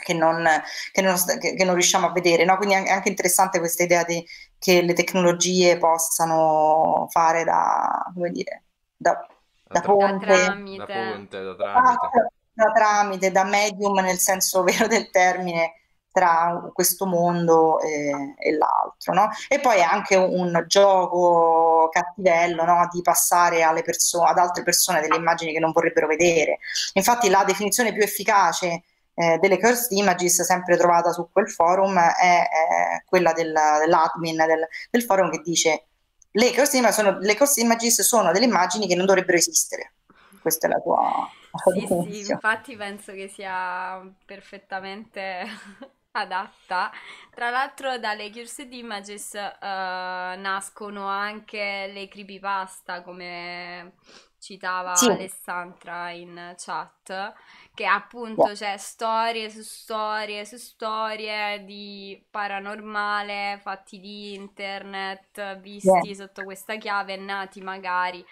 che non, che non, che, che non riusciamo a vedere. No? Quindi è anche interessante questa idea di, che le tecnologie possano fare da, come dire, da, da, ponte, da tramite, da, ponte, da, tramite. da tramite, da medium nel senso vero del termine tra questo mondo e, e l'altro. No? E poi è anche un gioco cattivello no? di passare perso- ad altre persone delle immagini che non vorrebbero vedere. Infatti la definizione più efficace eh, delle cursed images sempre trovata su quel forum è, è quella del, dell'admin del, del, forum che dice le cursed, images sono, le cursed images sono delle immagini che non dovrebbero esistere. Questa è la tua... Sì, sì, infatti penso che sia perfettamente adatta. Tra l'altro dalle Cursed Images uh, nascono anche le creepypasta, come citava sì. Alessandra in chat, che appunto c'è cioè, storie su storie su storie di paranormale fatti di internet, visti yeah. sotto questa chiave, nati magari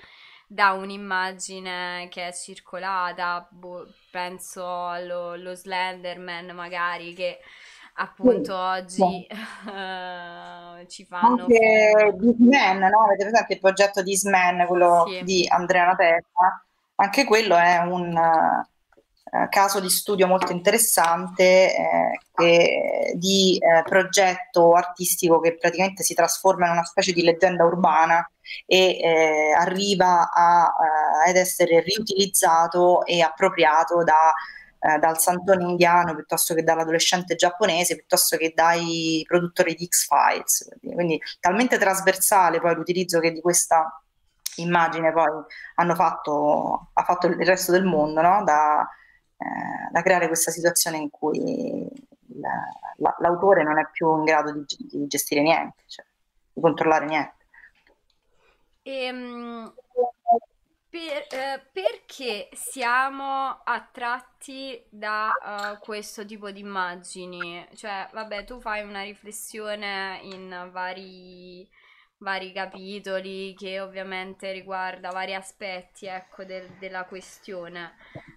da un'immagine che è circolata, boh, penso allo, allo Slenderman magari che appunto oggi uh, ci fanno anche Disman, no? avete presente il progetto Disman, quello sì. di Andrea Natella anche quello è un uh, caso di studio molto interessante eh, che, di eh, progetto artistico che praticamente si trasforma in una specie di leggenda urbana e eh, arriva a, uh, ad essere riutilizzato e appropriato da eh, dal santone indiano piuttosto che dall'adolescente giapponese, piuttosto che dai produttori di X-Files. Quindi talmente trasversale poi l'utilizzo che di questa immagine poi hanno fatto, ha fatto il resto del mondo, no? da, eh, da, creare questa situazione in cui la, la, l'autore non è più in grado di, di gestire niente, cioè, di controllare niente. Ehm, per, eh, perché siamo attratti da uh, questo tipo di immagini? Cioè, vabbè, tu fai una riflessione in vari, vari capitoli che ovviamente riguarda vari aspetti, ecco, del, della questione.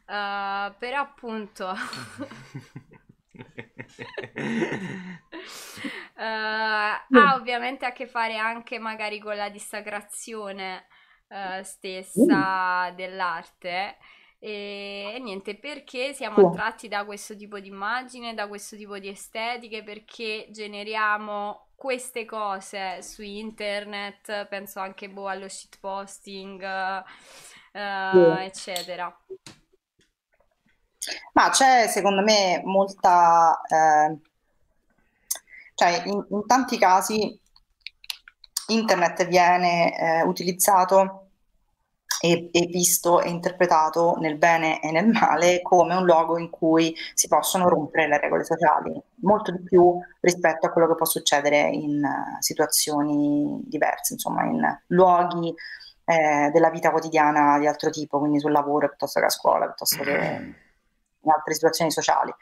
Uh, però appunto... uh, ha ovviamente a che fare anche magari con la dissacrazione uh, stessa uh. dell'arte. E, e, niente, perché siamo attratti da questo tipo di immagine, da questo tipo di estetiche, perché generiamo queste cose su internet, penso anche boh, allo shitposting, uh, eccetera. Ma c'è secondo me molta, eh, cioè in, in tanti casi internet viene eh, utilizzato e, e, visto e interpretato nel bene e nel male come un luogo in cui si possono rompere le regole sociali, molto di più rispetto a quello che può succedere in uh, situazioni diverse, insomma in luoghi eh, della vita quotidiana di altro tipo, quindi sul lavoro piuttosto che a scuola, piuttosto che in altre situazioni sociali.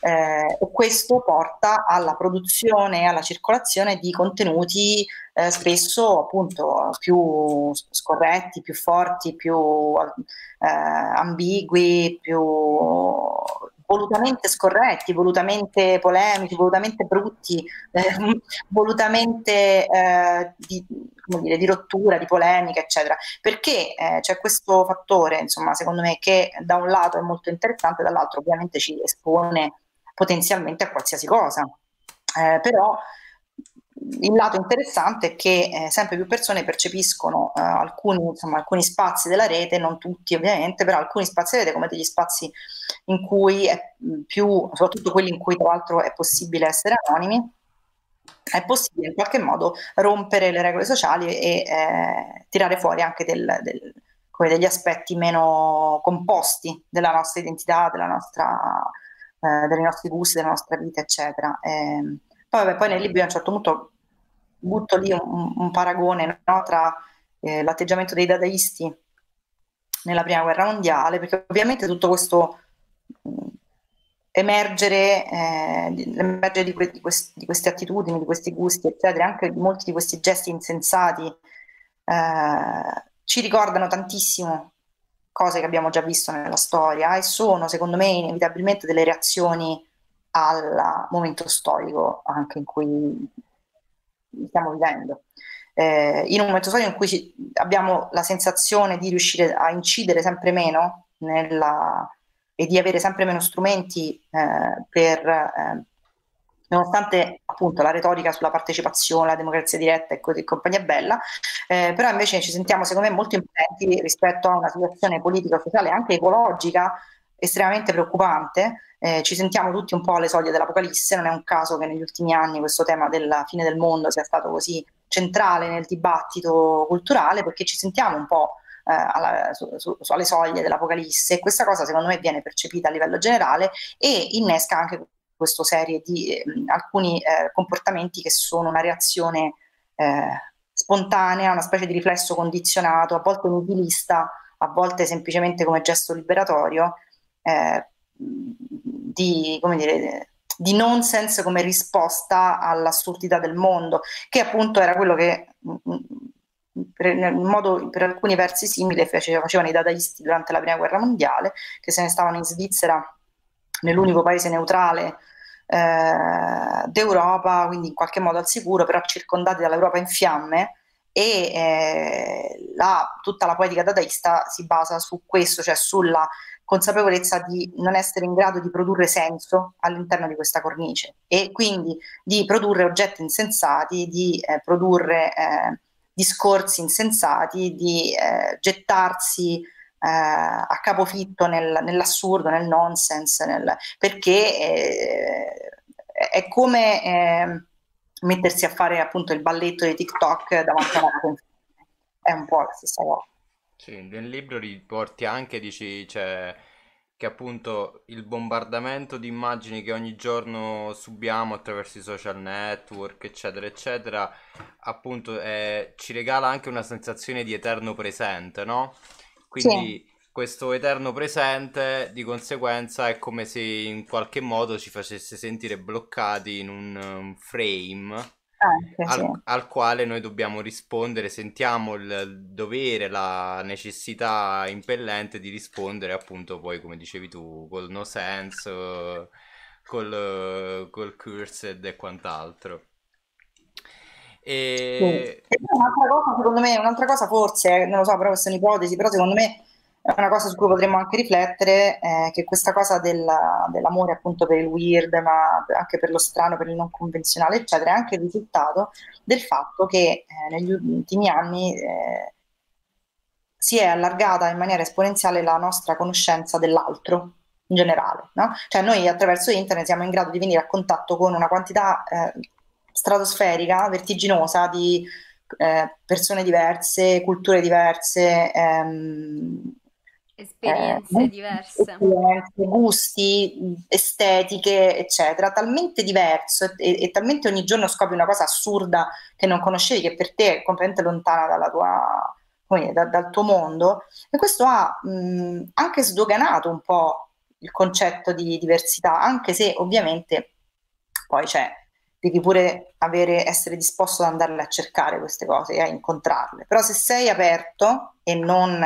Eh, e questo porta alla produzione e alla circolazione di contenuti eh, spesso appunto più scorretti, più forti, più eh, ambigui, più volutamente scorretti, volutamente polemici, volutamente brutti, eh, volutamente eh, di, dire, di, rottura, di polemica, eccetera. Perché eh, c'è questo fattore, insomma, secondo me, che da un lato è molto interessante, dall'altro ovviamente ci espone potenzialmente a qualsiasi cosa. Eh, però il lato interessante è che eh, sempre più persone percepiscono eh, alcuni, insomma, alcuni, spazi della rete, non tutti ovviamente, però alcuni spazi della rete come degli spazi in cui è più, soprattutto quelli in cui tra l'altro è possibile essere anonimi, è possibile in qualche modo rompere le regole sociali e eh, tirare fuori anche del, del, degli aspetti meno composti della nostra identità, della nostra, eh, dei nostri gusti, della nostra vita, eccetera. E, ehm, poi, vabbè, poi nel libro a un certo punto butto lì un, un paragone no, tra eh, l'atteggiamento dei dadaisti nella prima guerra mondiale, perché ovviamente tutto questo mh, l'emergere, eh, l'emergere di, que- di, quest- di, queste attitudini, di questi gusti, eccetera, anche molti di questi gesti insensati, eh, ci ricordano tantissimo cose che abbiamo già visto nella storia e sono, secondo me, inevitabilmente delle reazioni al momento storico anche in cui stiamo vivendo. Eh, in un momento storico in cui ci, abbiamo la sensazione di riuscire a incidere sempre meno nella, e di avere sempre meno strumenti eh, per, eh, nonostante appunto la retorica sulla partecipazione, la democrazia diretta e così compagnia bella, eh, però invece ci sentiamo secondo me molto impotenti rispetto a una situazione politica, sociale, anche ecologica estremamente preoccupante. Eh, ci sentiamo tutti un po' alle soglie dell'Apocalisse, non è un caso che negli ultimi anni questo tema della fine del mondo sia stato così centrale nel dibattito culturale, perché ci sentiamo un po' eh, alla, su, su, su, alle soglie dell'Apocalisse e questa cosa secondo me viene percepita a livello generale e innesca anche questa serie di eh, alcuni comportamenti che sono una reazione eh, spontanea, una specie di riflesso condizionato, a volte nihilista, a volte semplicemente come gesto liberatorio, eh, di, come dire, di nonsense come risposta all'assurdità del mondo, che appunto era quello che per, in modo, per alcuni versi simile facevano i dadaisti durante la prima guerra mondiale, che se ne stavano in Svizzera, nell'unico paese neutrale eh, d'Europa, quindi in qualche modo al sicuro, però circondati dall'Europa in fiamme, e eh, la, tutta la poetica dadaista si basa su questo, cioè sulla consapevolezza di non essere in grado di produrre senso all'interno di questa cornice e quindi di produrre oggetti insensati, di eh, produrre eh, discorsi insensati, di eh, gettarsi eh, a capofitto nel, nell'assurdo, nel nonsense, nel, perché eh, è come eh, mettersi a fare appunto il balletto di TikTok davanti a una è un po' la stessa cosa. Sì, nel libro riporti anche, dici, cioè, che appunto il bombardamento di immagini che ogni giorno subiamo attraverso i social network, eccetera, eccetera, appunto eh, ci regala anche una sensazione di eterno presente, no? Quindi sì. questo eterno presente di conseguenza è come se in qualche modo ci facesse sentire bloccati in un, un frame anche, al, sì. al, quale noi dobbiamo rispondere, sentiamo il dovere, la necessità impellente di rispondere appunto poi come dicevi tu col no sense, col, col cursed e quant'altro. E... Sì. Un'altra cosa, secondo me, un'altra cosa forse, non lo so, però questa è un'ipotesi, però secondo me è una cosa su cui potremmo anche riflettere, eh, che questa cosa della, dell'amore appunto per il weird, ma anche per lo strano, per il non convenzionale, eccetera, è anche il risultato del fatto che eh, negli ultimi anni eh, si è allargata in maniera esponenziale la nostra conoscenza dell'altro in generale, no? Cioè noi attraverso internet siamo in grado di venire a contatto con una quantità eh, stratosferica, vertiginosa di eh, persone diverse, culture diverse, ehm, esperienze eh, diverse, gusti, estetiche, eccetera, talmente diverso e, e, talmente ogni giorno scopri una cosa assurda che non conoscevi, che per te è completamente lontana dalla tua, dire, da, dal tuo mondo, e questo ha mh, anche sdoganato un po' il concetto di diversità, anche se ovviamente poi c'è devi pure avere, essere disposto ad andarle a cercare queste cose e a incontrarle. Però se sei aperto e non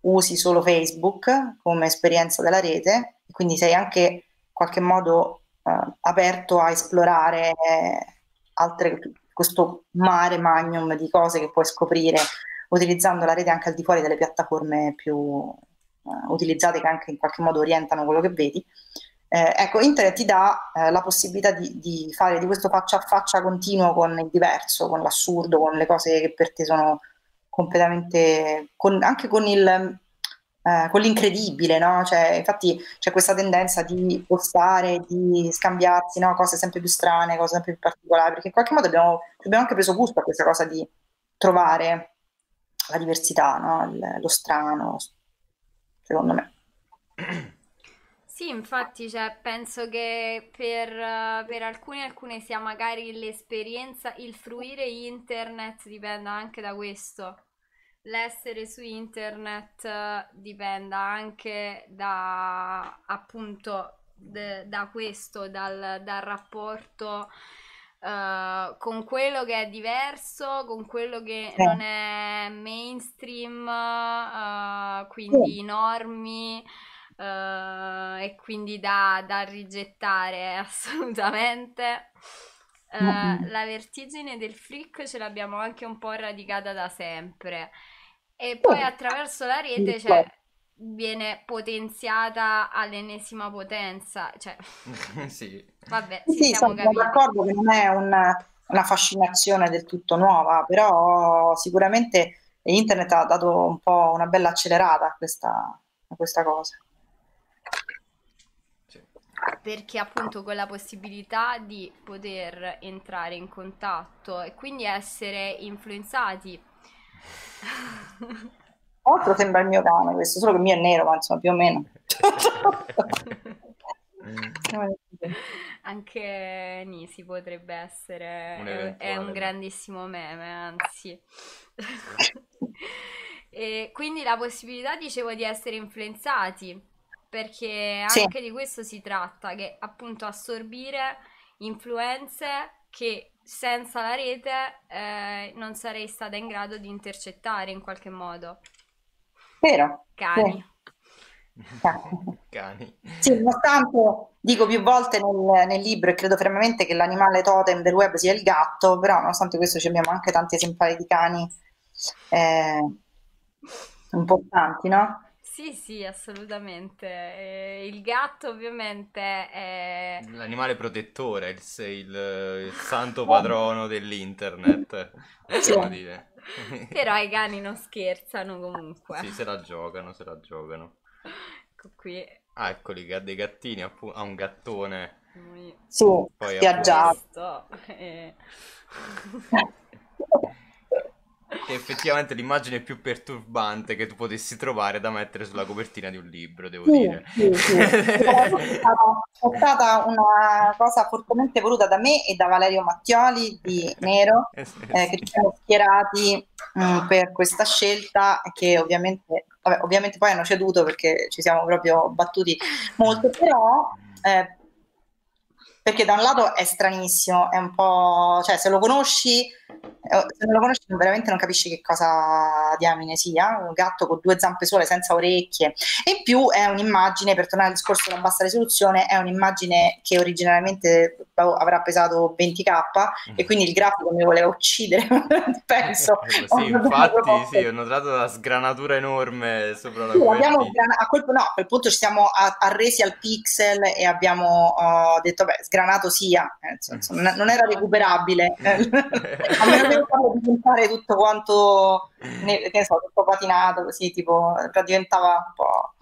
usi solo Facebook come esperienza della rete, quindi sei anche in qualche modo eh, aperto a esplorare altre, questo mare magnum di cose che puoi scoprire utilizzando la rete anche al di fuori delle piattaforme più uh, utilizzate che anche in qualche modo orientano quello che vedi. Eh, ecco, internet ti dà eh, la possibilità di, di, fare di questo faccia a faccia continuo con il diverso, con l'assurdo, con le cose che per te sono completamente, con, anche con, il, eh, con l'incredibile, no? Cioè, infatti c'è questa tendenza di postare, di scambiarsi no? cose sempre più strane, cose sempre più particolari, perché in qualche modo abbiamo, abbiamo anche preso gusto a questa cosa di trovare la diversità, no? Il, lo strano, secondo me. Sì, infatti, cioè, penso che per, per alcuni alcune sia magari l'esperienza, il fruire internet dipenda anche da questo. L'essere su internet dipenda anche da appunto de, da questo, dal, dal rapporto uh, con quello che è diverso, con quello che sì. non è mainstream, uh, quindi sì. normi. Uh, e quindi da, da rigettare assolutamente. Uh, la vertigine del freak ce l'abbiamo anche un po' radicata da sempre e poi attraverso la rete cioè, viene potenziata all'ennesima potenza. Cioè... sì. Vabbè, sì, sì siamo d'accordo che non è una, una fascinazione del tutto nuova, però sicuramente internet ha dato un po' una bella accelerata a questa, a questa cosa. Perché appunto con la possibilità di poter entrare in contatto e quindi essere influenzati Altro sembra il mio cane questo, solo che il mio è nero, ma insomma più o meno. Anche Nisi potrebbe essere, un è un grandissimo meme, anzi. e quindi la possibilità, dicevo, di essere influenzati, perché anche sì. di questo si tratta, che appunto assorbire influenze che senza la rete eh, non sarei stata in grado di intercettare in qualche modo. Vero. Cani. Sì. Cani. Sì, nonostante dico più volte nel, nel, libro e credo fermamente che l'animale totem del web sia il gatto, però nonostante questo ci abbiamo anche tanti esemplari di cani eh, importanti, no? Sì, sì, assolutamente. Eh, il gatto ovviamente è... L'animale protettore, il, il, il santo patrono dell'internet, possiamo dire. Però i cani non scherzano comunque. Sì, se la giocano, se la giocano. Ecco qui. Ah, eccoli, dei gattini, ha un gattone. Sì, Poi spiaggiato. Eh. Che effettivamente l'immagine più perturbante che tu potessi trovare da mettere sulla copertina di un libro, devo sì, dire. Sì, sì. è stata una cosa fortemente voluta da me e da Valerio Mattioli di Nero, eh, eh, che ci siamo schierati mh, mm, per questa scelta che ovviamente, vabbè, ovviamente poi hanno ceduto perché ci siamo proprio battuti molto, però... Eh, perché da un lato è stranissimo, è un po', cioè se lo conosci se non lo conosci veramente non capisci che cosa diamine sia, un gatto con due zampe sole senza orecchie. E in più è un'immagine, per tornare al discorso della bassa risoluzione, è un'immagine che originariamente boh, avrà pesato 20k e quindi il grafico mi voleva uccidere, penso. Eh, sì, infatti sì, ho notato la sgranatura enorme sopra la sì, sgrana- a, quel, no, a quel punto ci siamo arresi al pixel e abbiamo uh, detto, beh, sgranato sia, eh, insomma, non era recuperabile. a meno farlo diventare tutto quanto, che ne so, tutto patinato, così, tipo, diventava un po'...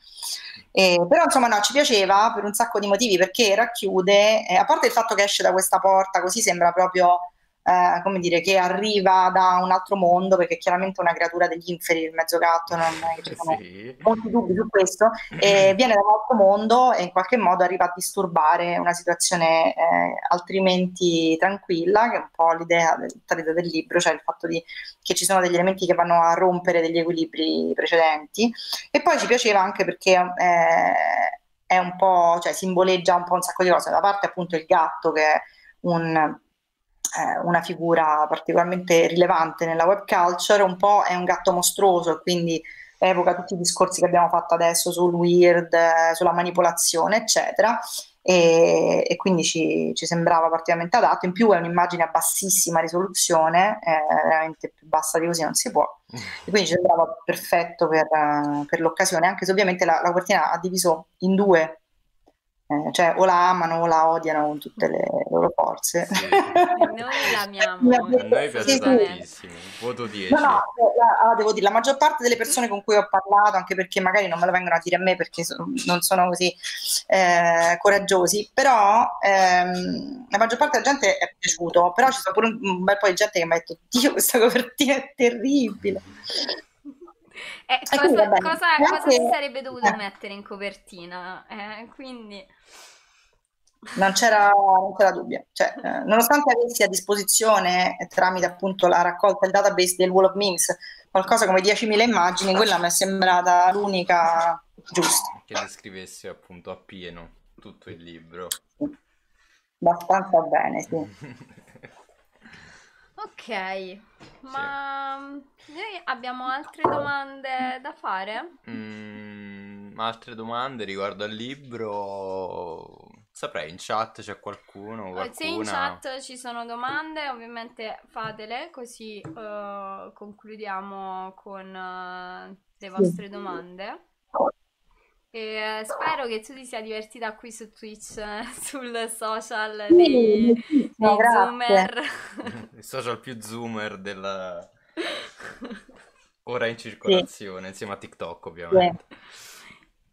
Eh, però insomma no, ci piaceva per un sacco di motivi perché racchiude, eh, a parte il fatto che esce da questa porta, così sembra proprio eh, come dire, che arriva da un altro mondo, perché è chiaramente una creatura degli inferi, il mezzo gatto, non ci sono sì. molti dubbi su questo, e viene da un altro mondo e in qualche modo arriva a disturbare una situazione eh, altrimenti tranquilla, che è un po' l'idea del, del libro, cioè il fatto di, che ci sono degli elementi che vanno a rompere degli equilibri precedenti. E poi ci piaceva anche perché eh, è un po', cioè simboleggia un po' un sacco di cose, da parte appunto il gatto che è un eh, una figura particolarmente rilevante nella web culture, un po' è un gatto mostruoso, quindi evoca tutti i discorsi che abbiamo fatto adesso sul weird, eh, sulla manipolazione, eccetera. E, e quindi ci, ci, sembrava particolarmente adatto. In più è un'immagine a bassissima risoluzione, eh, veramente più bassa di così non si può. E quindi ci sembrava perfetto per, per l'occasione, anche se ovviamente la, la copertina ha diviso in due eh, cioè o la amano o la odiano con tutte le loro forze. Sì. Noi l'amiamo. A noi piace sì, tantissimo, voto 10. No, no, la, devo dire, la maggior parte delle persone con cui ho parlato, anche perché magari non me lo vengono a dire a me perché so, non sono così eh, coraggiosi, però ehm, la maggior parte della gente è piaciuto, però ci sono pure un, un bel po' di gente che mi ha detto, Dio, questa copertina è terribile. Eh, cosa, quindi, cosa, cosa anche... si sarebbe dovuto eh. mettere in copertina? Eh, quindi... Non c'era, non c'era dubbio, cioè, eh, nonostante avessi a disposizione eh, tramite appunto la raccolta, il database del Wall of Memes, qualcosa come 10.000 immagini, quella mi è sembrata l'unica giusta. Che descrivesse appunto appieno tutto il libro. Abbastanza bene, sì. ok, ma noi abbiamo altre domande da fare? Mm, altre domande riguardo al libro? Saprei, in chat c'è qualcuno, qualcuna... Se in chat ci sono domande, ovviamente fatele, così uh, concludiamo con uh, le vostre domande. E spero che tu ti sia divertita qui su Twitch, sul social dei, dei zoomer. Il social più zoomer della... ora in circolazione, sì. insieme a TikTok ovviamente. Sì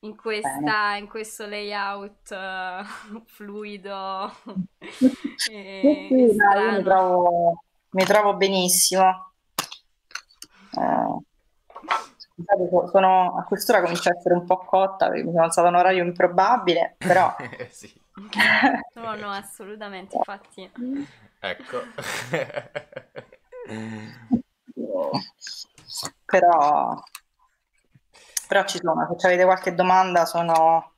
in, questa, in questo layout uh, fluido. e sì, sì, no, mi, trovo, mi trovo benissimo. Eh, scusate, sono, a quest'ora comincia a essere un po' cotta perché mi sono alzata un orario improbabile, però... sì. no, no, assolutamente, infatti. Ecco. però però ci sono, se avete qualche domanda sono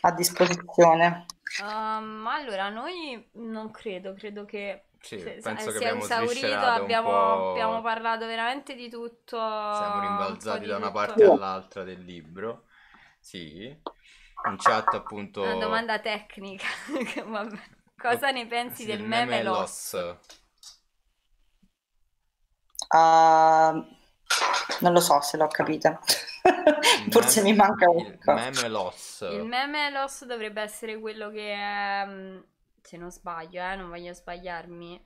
a disposizione. Um, allora, noi non credo, credo che sì, se, penso che abbiamo esaurito, abbiamo, abbiamo, parlato veramente di tutto. Siamo rimbalzati da una tutto. parte all'altra del libro. Sì, in chat appunto... Una domanda tecnica. Cosa ne pensi sì, del meme, meme loss? loss? Uh, non lo so se l'ho capita. Forse meme, mi manca un il meme loss. Il meme loss dovrebbe essere quello che è, mm, se non sbaglio, eh, non voglio sbagliarmi,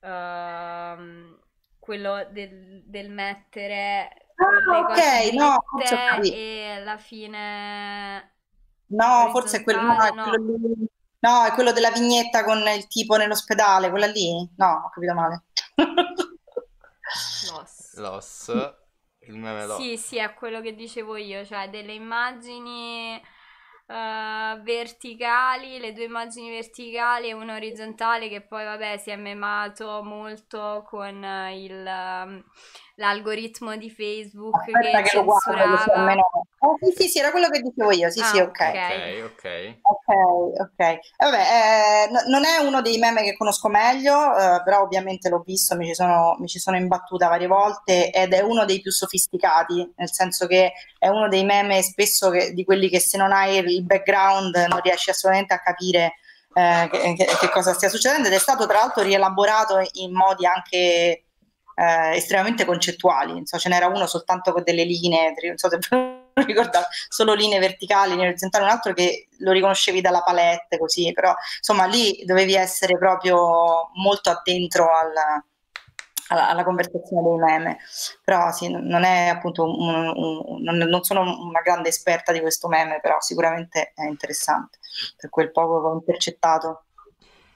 uh, quello del, del mettere ah, ok, no, e alla fine No, forse è quello, no, è quello lì. No, è quello della vignetta con il tipo nell'ospedale, quella lì? No, ho capito male. Loss. Loss. Il meme lo... Sì, sì, è quello che dicevo io, cioè delle immagini uh, verticali, le due immagini verticali e una orizzontale che poi vabbè si è memato molto con il, um, l'algoritmo di Facebook Aspetta che, che censurava. Oh, sì, sì, sì, era quello che dicevo io, sì, ah, sì, ok. Ok, ok. Ok, ok. E vabbè, eh, n- non è uno dei meme che conosco meglio, eh, però ovviamente l'ho visto, mi ci, sono, mi ci sono imbattuta varie volte ed è uno dei più sofisticati, nel senso che è uno dei meme spesso che, di quelli che se non hai il background non riesci assolutamente a capire eh, che, che, che, cosa stia succedendo ed è stato tra l'altro rielaborato in modi anche eh, estremamente concettuali, non so, ce n'era uno soltanto con delle linee, non so se ricordate, solo linee verticali, linee orizzontali, un altro che lo riconoscevi dalla palette così, però insomma lì dovevi essere proprio molto addentro al, alla, alla, conversazione dei meme, però sì, non è appunto un, un, non, non, sono una grande esperta di questo meme, però sicuramente è interessante per quel poco che ho intercettato.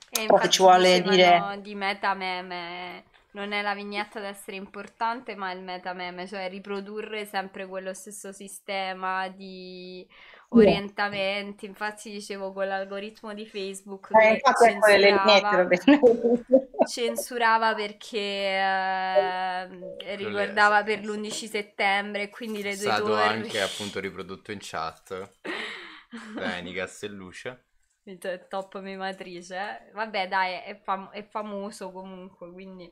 E però ci vuole dire di meta meme non è la vignetta ad essere importante, ma il metameme, cioè riprodurre sempre quello stesso sistema di orientamenti. Infatti dicevo con l'algoritmo di Facebook eh, censurava, censurava perché eh, riguardava per l'11 settembre, quindi le due torri... anche appunto riprodotto in chat. Bene, Castelluccia. top mematrice. Eh. Vabbè, dai, è, fam- è famoso comunque, quindi...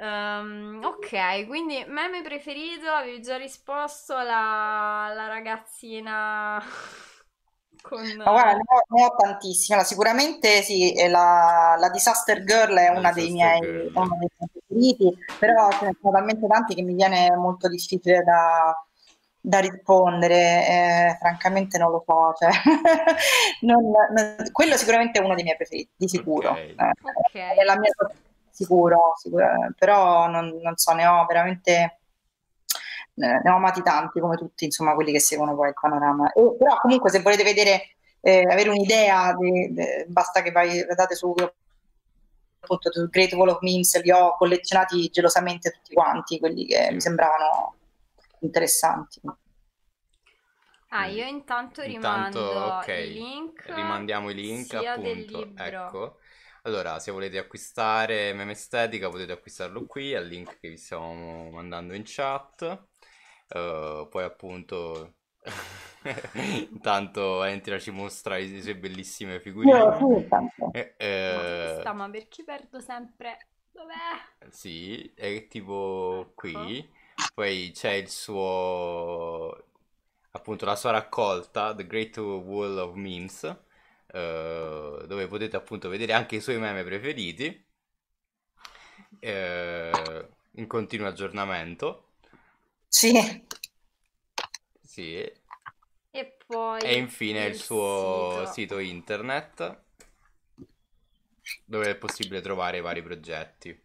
Um, ok, quindi meme preferito, avevi già risposto la, la ragazzina con... Ma guarda, ne ho, ne ho tantissime. sicuramente sì, la, la, Disaster Girl è una dei, miei, uno dei miei preferiti, però ce ne sono talmente tanti che mi viene molto difficile da, da rispondere, eh, francamente non lo so, cioè, non, non, quello sicuramente è uno dei miei preferiti, di sicuro. Okay. Eh, okay. È la mia sicuro, sicuro però non, non, so, ne ho veramente eh, ne ho amati tanti come tutti, insomma, quelli che seguono poi il panorama. E, però comunque se volete vedere, eh, avere un'idea, de, de, basta che vai, andate su appunto su Great Wall of Memes, li ho collezionati gelosamente tutti quanti, quelli che mi sembravano interessanti. Ah, io intanto rimando intanto, okay. i link. Rimandiamo i link appunto. Ecco. Allora, se volete acquistare Meme Estetica potete acquistarlo qui al link che vi stiamo mandando in chat. Uh, poi appunto Intanto Valentina ci mostra le sue bellissime figurine. Io, sì, eh, eh, Sta, ma perché perdo sempre? Dov'è? Sì, è tipo qui. Poi c'è il suo appunto la sua raccolta The Great Wall of Memes eh, dove potete appunto vedere anche i suoi meme preferiti eh, in continuo aggiornamento. Sì. Sì. E poi e infine il, il suo sito. sito internet dove è possibile trovare vari progetti.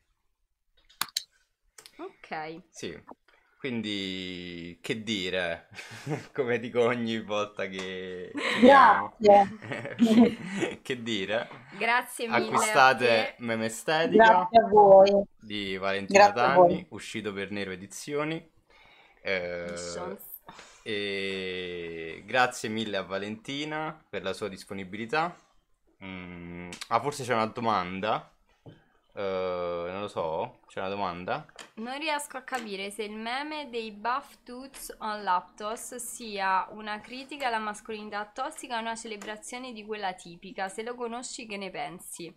Ok. Sì. Quindi, che dire, come dico ogni volta che Grazie. che dire? Grazie mille. Acquistate Meme Estetica Grazie a voi. di Valentina Grazie Tanni, uscito per Nero Edizioni. Eh, e grazie mille a Valentina per la sua disponibilità. Mm, ah, forse c'è una domanda Uh, non lo so, c'è una domanda? Non riesco a capire se il meme dei buff toots on laptops sia una critica alla mascolinità tossica o una celebrazione di quella tipica. Se lo conosci, che ne pensi?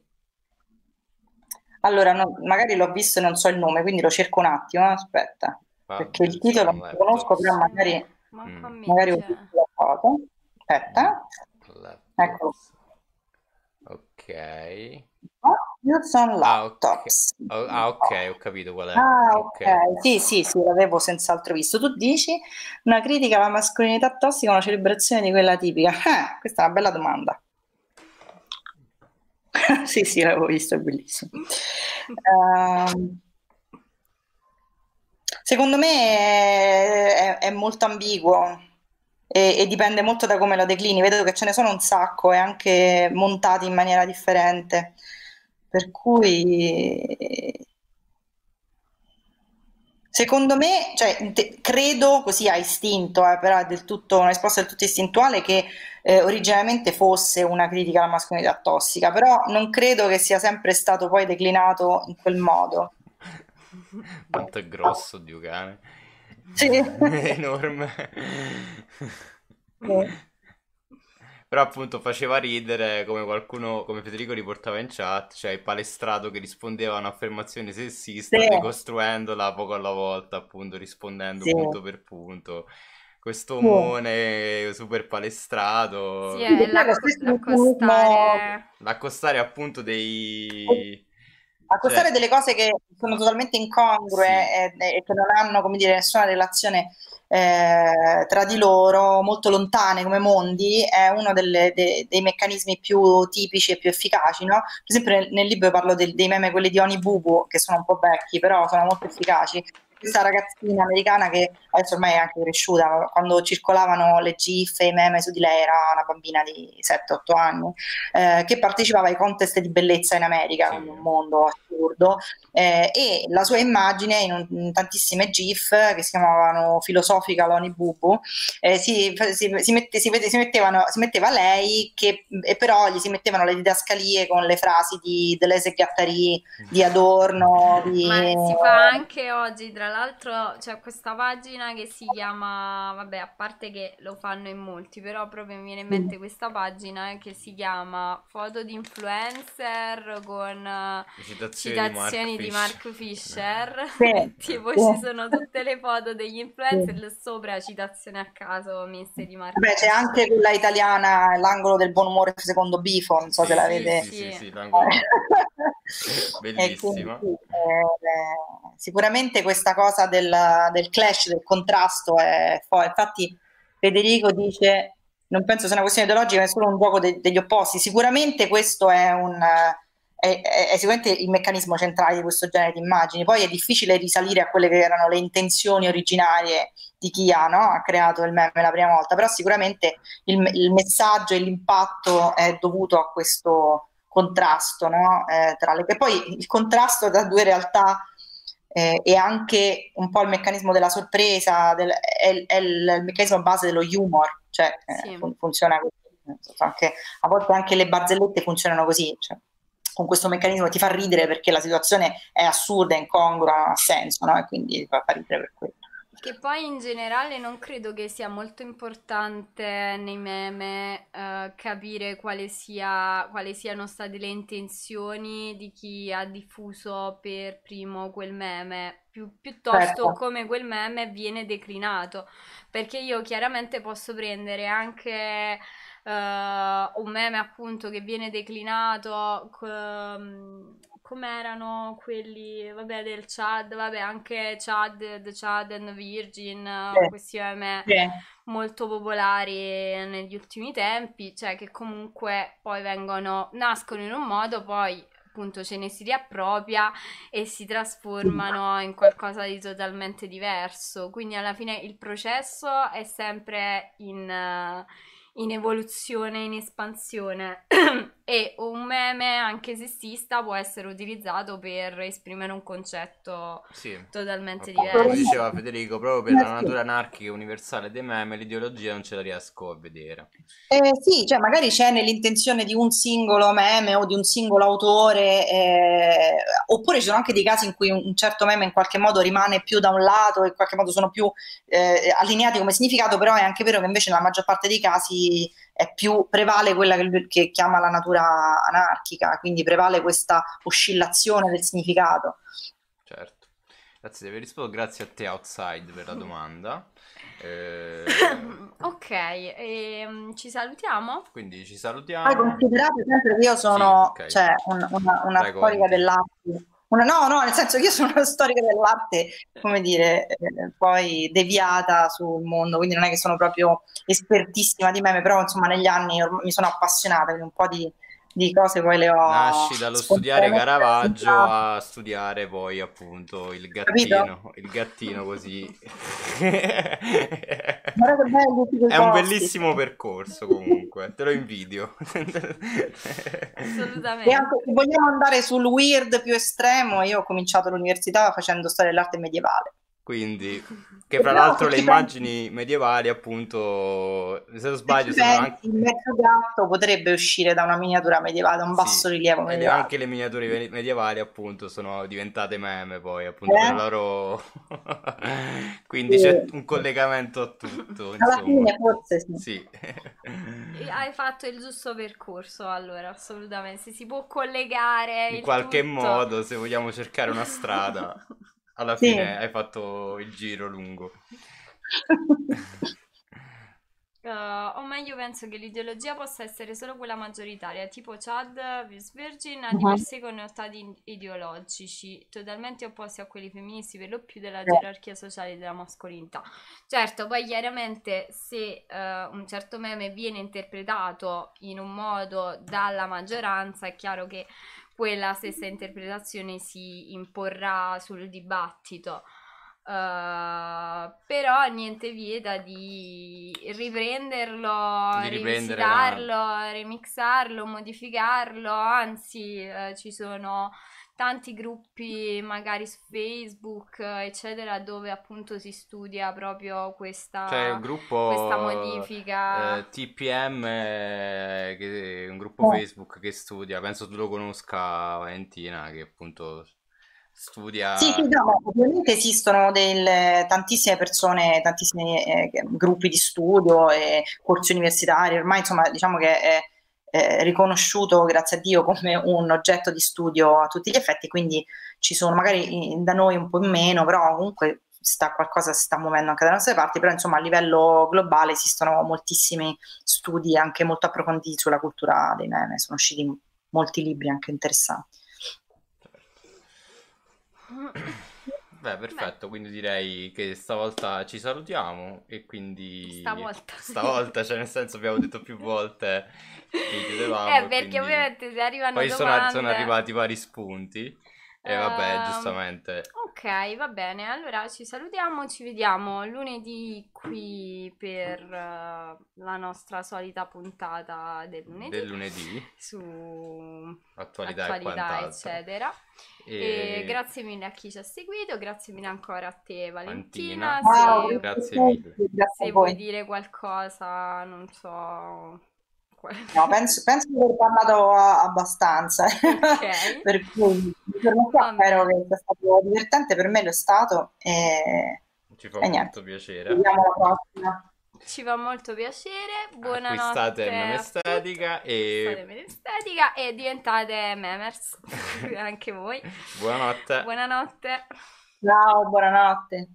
Allora, no, magari l'ho visto e non so il nome, quindi lo cerco un attimo. Aspetta, ah, perché il titolo non lo conosco, però magari, mm. magari ho visto la foto. Aspetta, ecco. Ok. On laptops. Ah, okay. ah, ok, ho capito qual è. Ah, ok. okay. Sì, sì, sì, l'avevo senz'altro visto. Tu dici una critica alla mascolinità tossica, una celebrazione di quella tipica. Eh, questa è una bella domanda. sì, sì, l'avevo visto, è bellissimo. Uh, secondo me è, è molto ambiguo e, e, dipende molto da come lo declini. Vedo che ce ne sono un sacco e anche montati in maniera differente. Per cui secondo me, cioè, te, credo così a istinto, eh, però è del tutto, una risposta del tutto istintuale che eh, originariamente fosse una critica alla mascolinità tossica, però non credo che sia sempre stato poi declinato in quel modo. Quanto è grosso Dio cane. Sì. È enorme. Sì. Però appunto faceva ridere come qualcuno, come Federico riportava in chat, cioè il palestrato che rispondeva a un'affermazione sessista, sì. ricostruendola poco alla volta, appunto rispondendo sì. punto per punto. Questo omone super palestrato. Sì, è l'accostare... l'accostare appunto dei accostare cioè, delle cose che sono totalmente incongrue sì. e, e, che non hanno, come dire, nessuna relazione eh, tra di loro, molto lontane come mondi, è uno delle, de, dei meccanismi più tipici e più efficaci. No? Per esempio nel, nel libro parlo del, dei meme, quelli di Oni Bubu, che sono un po' vecchi, però sono molto efficaci questa ragazzina americana che adesso ormai è anche cresciuta, quando circolavano le gif e i meme su di lei era una bambina di 7-8 anni, eh, che partecipava ai contest di bellezza in America, sì. un mondo assurdo, eh, e la sua immagine in, un, in, tantissime gif che si chiamavano Filosofica Loni Bubu, eh, si, si, si, mette, si, mettevano, si metteva lei che e però gli si mettevano le didascalie con le frasi di Deleuze e Gattari, di Adorno, di... Ma si fa anche oggi tra tra l'altro c'è questa pagina che si chiama, vabbè, a parte che lo fanno in molti, però proprio mi viene in mente questa pagina che si chiama Foto di influencer con citazioni, citazioni di Mark Fisher. Sì. tipo sì. ci sono tutte le foto degli influencer sì. sopra citazioni a caso messe di Mark Beh, c'è anche quella italiana, l'angolo del buon umore secondo Bifo, non so se la vede. Sì, sì, sì, l'angolo. Bellissima. Quindi, eh, sicuramente questa cosa del, del clash, del contrasto è poi infatti Federico dice non penso sia una questione ideologica, è solo un gioco de- degli opposti. Sicuramente questo è un è, è, è, sicuramente il meccanismo centrale di questo genere di immagini. Poi è difficile risalire a quelle che erano le intenzioni originarie di chi ha, no? ha creato il meme la prima volta, però sicuramente il, il messaggio e l'impatto è dovuto a questo contrasto no? eh, tra le che poi il contrasto tra due realtà eh, e anche un po' il meccanismo della sorpresa, del, è, è il, meccanismo base dello humor, cioè eh, sì. fun- funziona così. Anche, a volte anche le barzellette funzionano così, cioè, con questo meccanismo ti fa ridere perché la situazione è assurda, incongrua, non ha senso, no? e quindi ti fa ridere per quello. Che poi in generale non credo che sia molto importante nei meme uh, capire quale, sia, quali siano state le intenzioni di chi ha diffuso per primo quel meme, Pi- piuttosto certo. come quel meme viene declinato. Perché io chiaramente posso prendere anche uh, un meme appunto che viene declinato. Com- com'erano quelli, vabbè, del Chad, vabbè, anche Chad, The Chad and Virgin, sì. questi meme sì. molto popolari negli ultimi tempi, cioè che comunque poi vengono, nascono in un modo, poi appunto ce ne si riappropria e si trasformano in qualcosa di totalmente diverso. Quindi alla fine il processo è sempre in, in evoluzione, in espansione. e un meme anche sessista può essere utilizzato per esprimere un concetto sì, totalmente appunto, diverso. Come diceva Federico, proprio per la natura anarchica universale dei meme, l'ideologia non ce la riesco a vedere. Eh, sì, cioè magari c'è nell'intenzione di un singolo meme o di un singolo autore, eh, oppure ci sono anche dei casi in cui un certo meme in qualche modo rimane più da un lato e in qualche modo sono più eh, allineati come significato, però è anche vero che invece nella maggior parte dei casi è più prevale quella che, che chiama la natura anarchica, quindi prevale questa oscillazione del significato. Certo, grazie di aver risposto, grazie a te Outside per la domanda. Eh... ok, ehm, ci salutiamo? Quindi ci salutiamo. Poi considerate sempre che io sono sì, okay. cioè, un, una, una storica dell'arte una, no, no, nel senso che io sono una storica dell'arte, come dire, eh, poi deviata sul mondo, quindi non è che sono proprio espertissima di meme, però insomma negli anni mi sono appassionata, quindi un po' di, di cose poi le ho... Nasci dallo studiare Caravaggio a studiare poi appunto il gattino, Capito? il gattino così. È un bellissimo percorso comunque, te lo invidio. Assolutamente. E anche se vogliamo andare sul weird più estremo, io ho cominciato l'università facendo storia dell'arte medievale. Quindi, che fra l'altro le immagini medievali, appunto, se non sbaglio, sono anche... Il mezzo gatto potrebbe uscire da una miniatura medievale, da un basso sì, rilievo medievale. anche le miniature medievali, appunto, sono diventate meme poi, appunto, eh? loro... Quindi sì. c'è un collegamento a tutto, insomma. Alla fine forse sì. sì. Hai fatto il giusto percorso, allora, assolutamente. Si può collegare In qualche tutto. modo, se vogliamo cercare una strada. Alla sì. fine hai fatto il giro lungo. Uh, o meglio, penso che l'ideologia possa essere solo quella maggioritaria, tipo Chad, Vis Virgin, ha diversi connotati ideologici, totalmente opposti a quelli femministi, per lo più della gerarchia sociale della mascolinità. Certo, poi chiaramente se uh, un certo meme viene interpretato in un modo dalla maggioranza, è chiaro che quella stessa interpretazione si imporrà sul dibattito. Uh, però niente vieta di riprenderlo, di rivisitarlo, la... remixarlo, modificarlo, anzi uh, ci sono tanti gruppi magari su Facebook, eccetera, dove appunto si studia proprio questa, cioè, un gruppo, questa modifica. Eh, TPM, eh, che è un gruppo oh. Facebook che studia, penso tu lo conosca Valentina, che appunto studia... Sì, sì, no, ovviamente esistono del, tantissime persone, tantissimi eh, gruppi di studio e corsi universitari, ormai insomma diciamo che... È, eh, riconosciuto, grazie a Dio, come un oggetto di studio a tutti gli effetti, quindi ci sono magari da noi un po' meno, però comunque sta, qualcosa si sta muovendo anche dalle nostre parti, però insomma a livello globale esistono moltissimi studi anche molto approfonditi sulla cultura dei meme, sono usciti molti libri anche interessanti. Beh, perfetto, Beh. quindi direi che stavolta ci salutiamo e quindi... Stavolta. Stavolta, cioè nel senso abbiamo detto più volte che chiudevamo. Eh, perché quindi... ovviamente se arrivano Poi domande... sono, sono arrivati vari spunti. E eh, vabbè, uh, giustamente. Ok, va bene. Allora ci salutiamo, ci vediamo lunedì qui per uh, la nostra solita puntata del lunedì. Del lunedì. Su attualità, attualità eccetera. E... E grazie mille a chi ci ha seguito, grazie mille ancora a te Valentina. Valentina. Se... Grazie mille. Se vuoi dire qualcosa, non so No, penso, penso di aver parlato abbastanza, okay. per cui spero che sia stato divertente, per me lo è stato. E... Ci fa molto niente. piacere. Vediamo la prossima. Ci fa molto piacere. Buonanotte. Acquistate Memestetica e... Memestetica e diventate memers. Anche voi. Buonanotte. Buonanotte. Ciao, buonanotte.